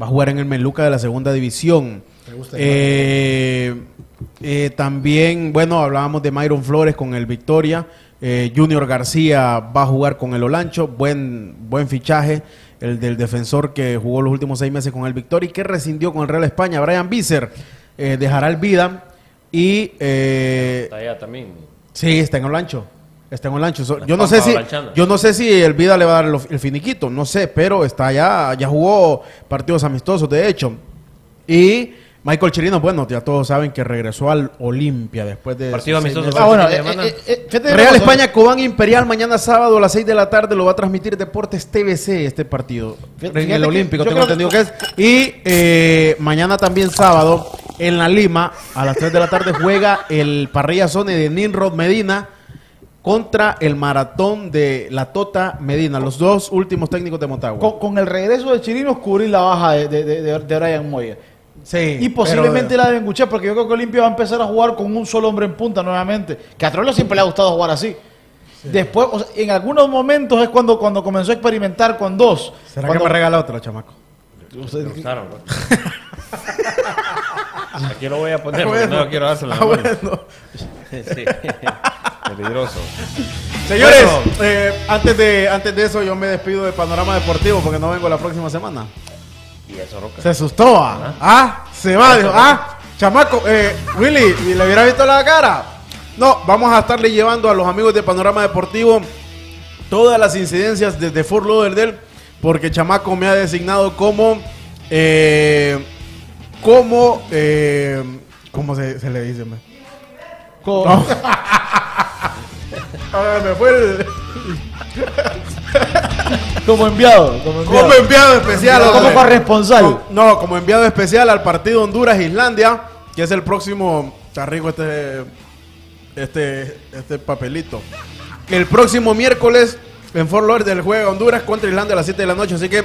Va a jugar en el Meluca de la segunda división. Me gusta Eh, eh, también, bueno, hablábamos de Myron Flores con el Victoria. Eh, Junior García va a jugar con el Olancho. Buen, buen fichaje. El del defensor que jugó los últimos seis meses con el Victoria y que rescindió con el Real España. Brian Visser eh, dejará el Vida. Y eh, Está allá también. Sí, está en Olancho. Está en Olancho. So- yo no sé si yo no sé si el Vida le va a dar el, el finiquito, no sé, pero está allá, ya jugó partidos amistosos de hecho. Y Michael Chirino, bueno, ya todos saben que regresó al Olimpia después de Partido amistoso Ah, bueno, eh, eh, eh, Real. España Cobán Imperial mañana sábado a las 6 de la tarde lo va a transmitir Deportes TVC este partido. Fíjate en el Olímpico yo tengo creo entendido que es. Y eh, mañana también sábado en la Lima a las 3 de la tarde juega el Parrilla Zone de Ninrod Medina contra el Maratón de la Tota Medina. Los dos últimos técnicos de Motagua. Con, con el regreso de Chirinos cubrir la baja de, de, de, de- de Brian Moya. Sí Y posiblemente pero- la de Benguche, porque yo creo que Olimpia va a empezar a jugar con un solo hombre en punta nuevamente. Que a Troilo siempre le ha gustado jugar así. Después, o sea, en algunos momentos es cuando, cuando comenzó a experimentar con dos. ¿será Cuando- que me regala otro chamaco? Usted- Me gustaron, ¿no? Aquí lo voy a poner, Ah, porque bueno. no quiero dárselo Ah, bueno. Sí. Peligroso. Señores, Bueno. eh, antes, de, antes de eso yo me despido de Panorama Deportivo porque no vengo la próxima semana. Y eso, Roca. Se asustó, ah, ah se va, dijo, ah, chamaco, eh, Willy, ¿y ¿le hubiera visto la cara? No, vamos a estarle llevando a los amigos de Panorama Deportivo todas las incidencias desde Fort Lauderdale porque chamaco me ha designado como, eh, como, eh, ¿cómo se, se le dice? No. Ah, me fue el... como enviado. Como enviado, Como enviado especial. Como hombre. corresponsal. No, como enviado especial al partido Honduras-Islandia, que es el próximo. Está rico este, este, este papelito. El próximo miércoles en Fort Lauderdale juega Honduras contra Islandia a las 7 de la noche. Así que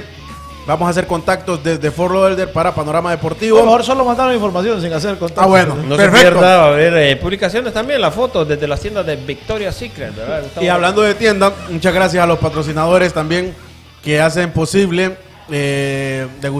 vamos a hacer contactos desde Fort Lauderdale para Panorama A Deportivo. lo mejor solo mandaron información sin hacer contacto. Ah, bueno. No Perfecto. se pierda, va a haber eh, publicaciones también, las fotos desde las tiendas de Victoria's Secret, ¿verdad? Gustavo? Y hablando de tienda, muchas gracias a los patrocinadores también que hacen posible eh, degustar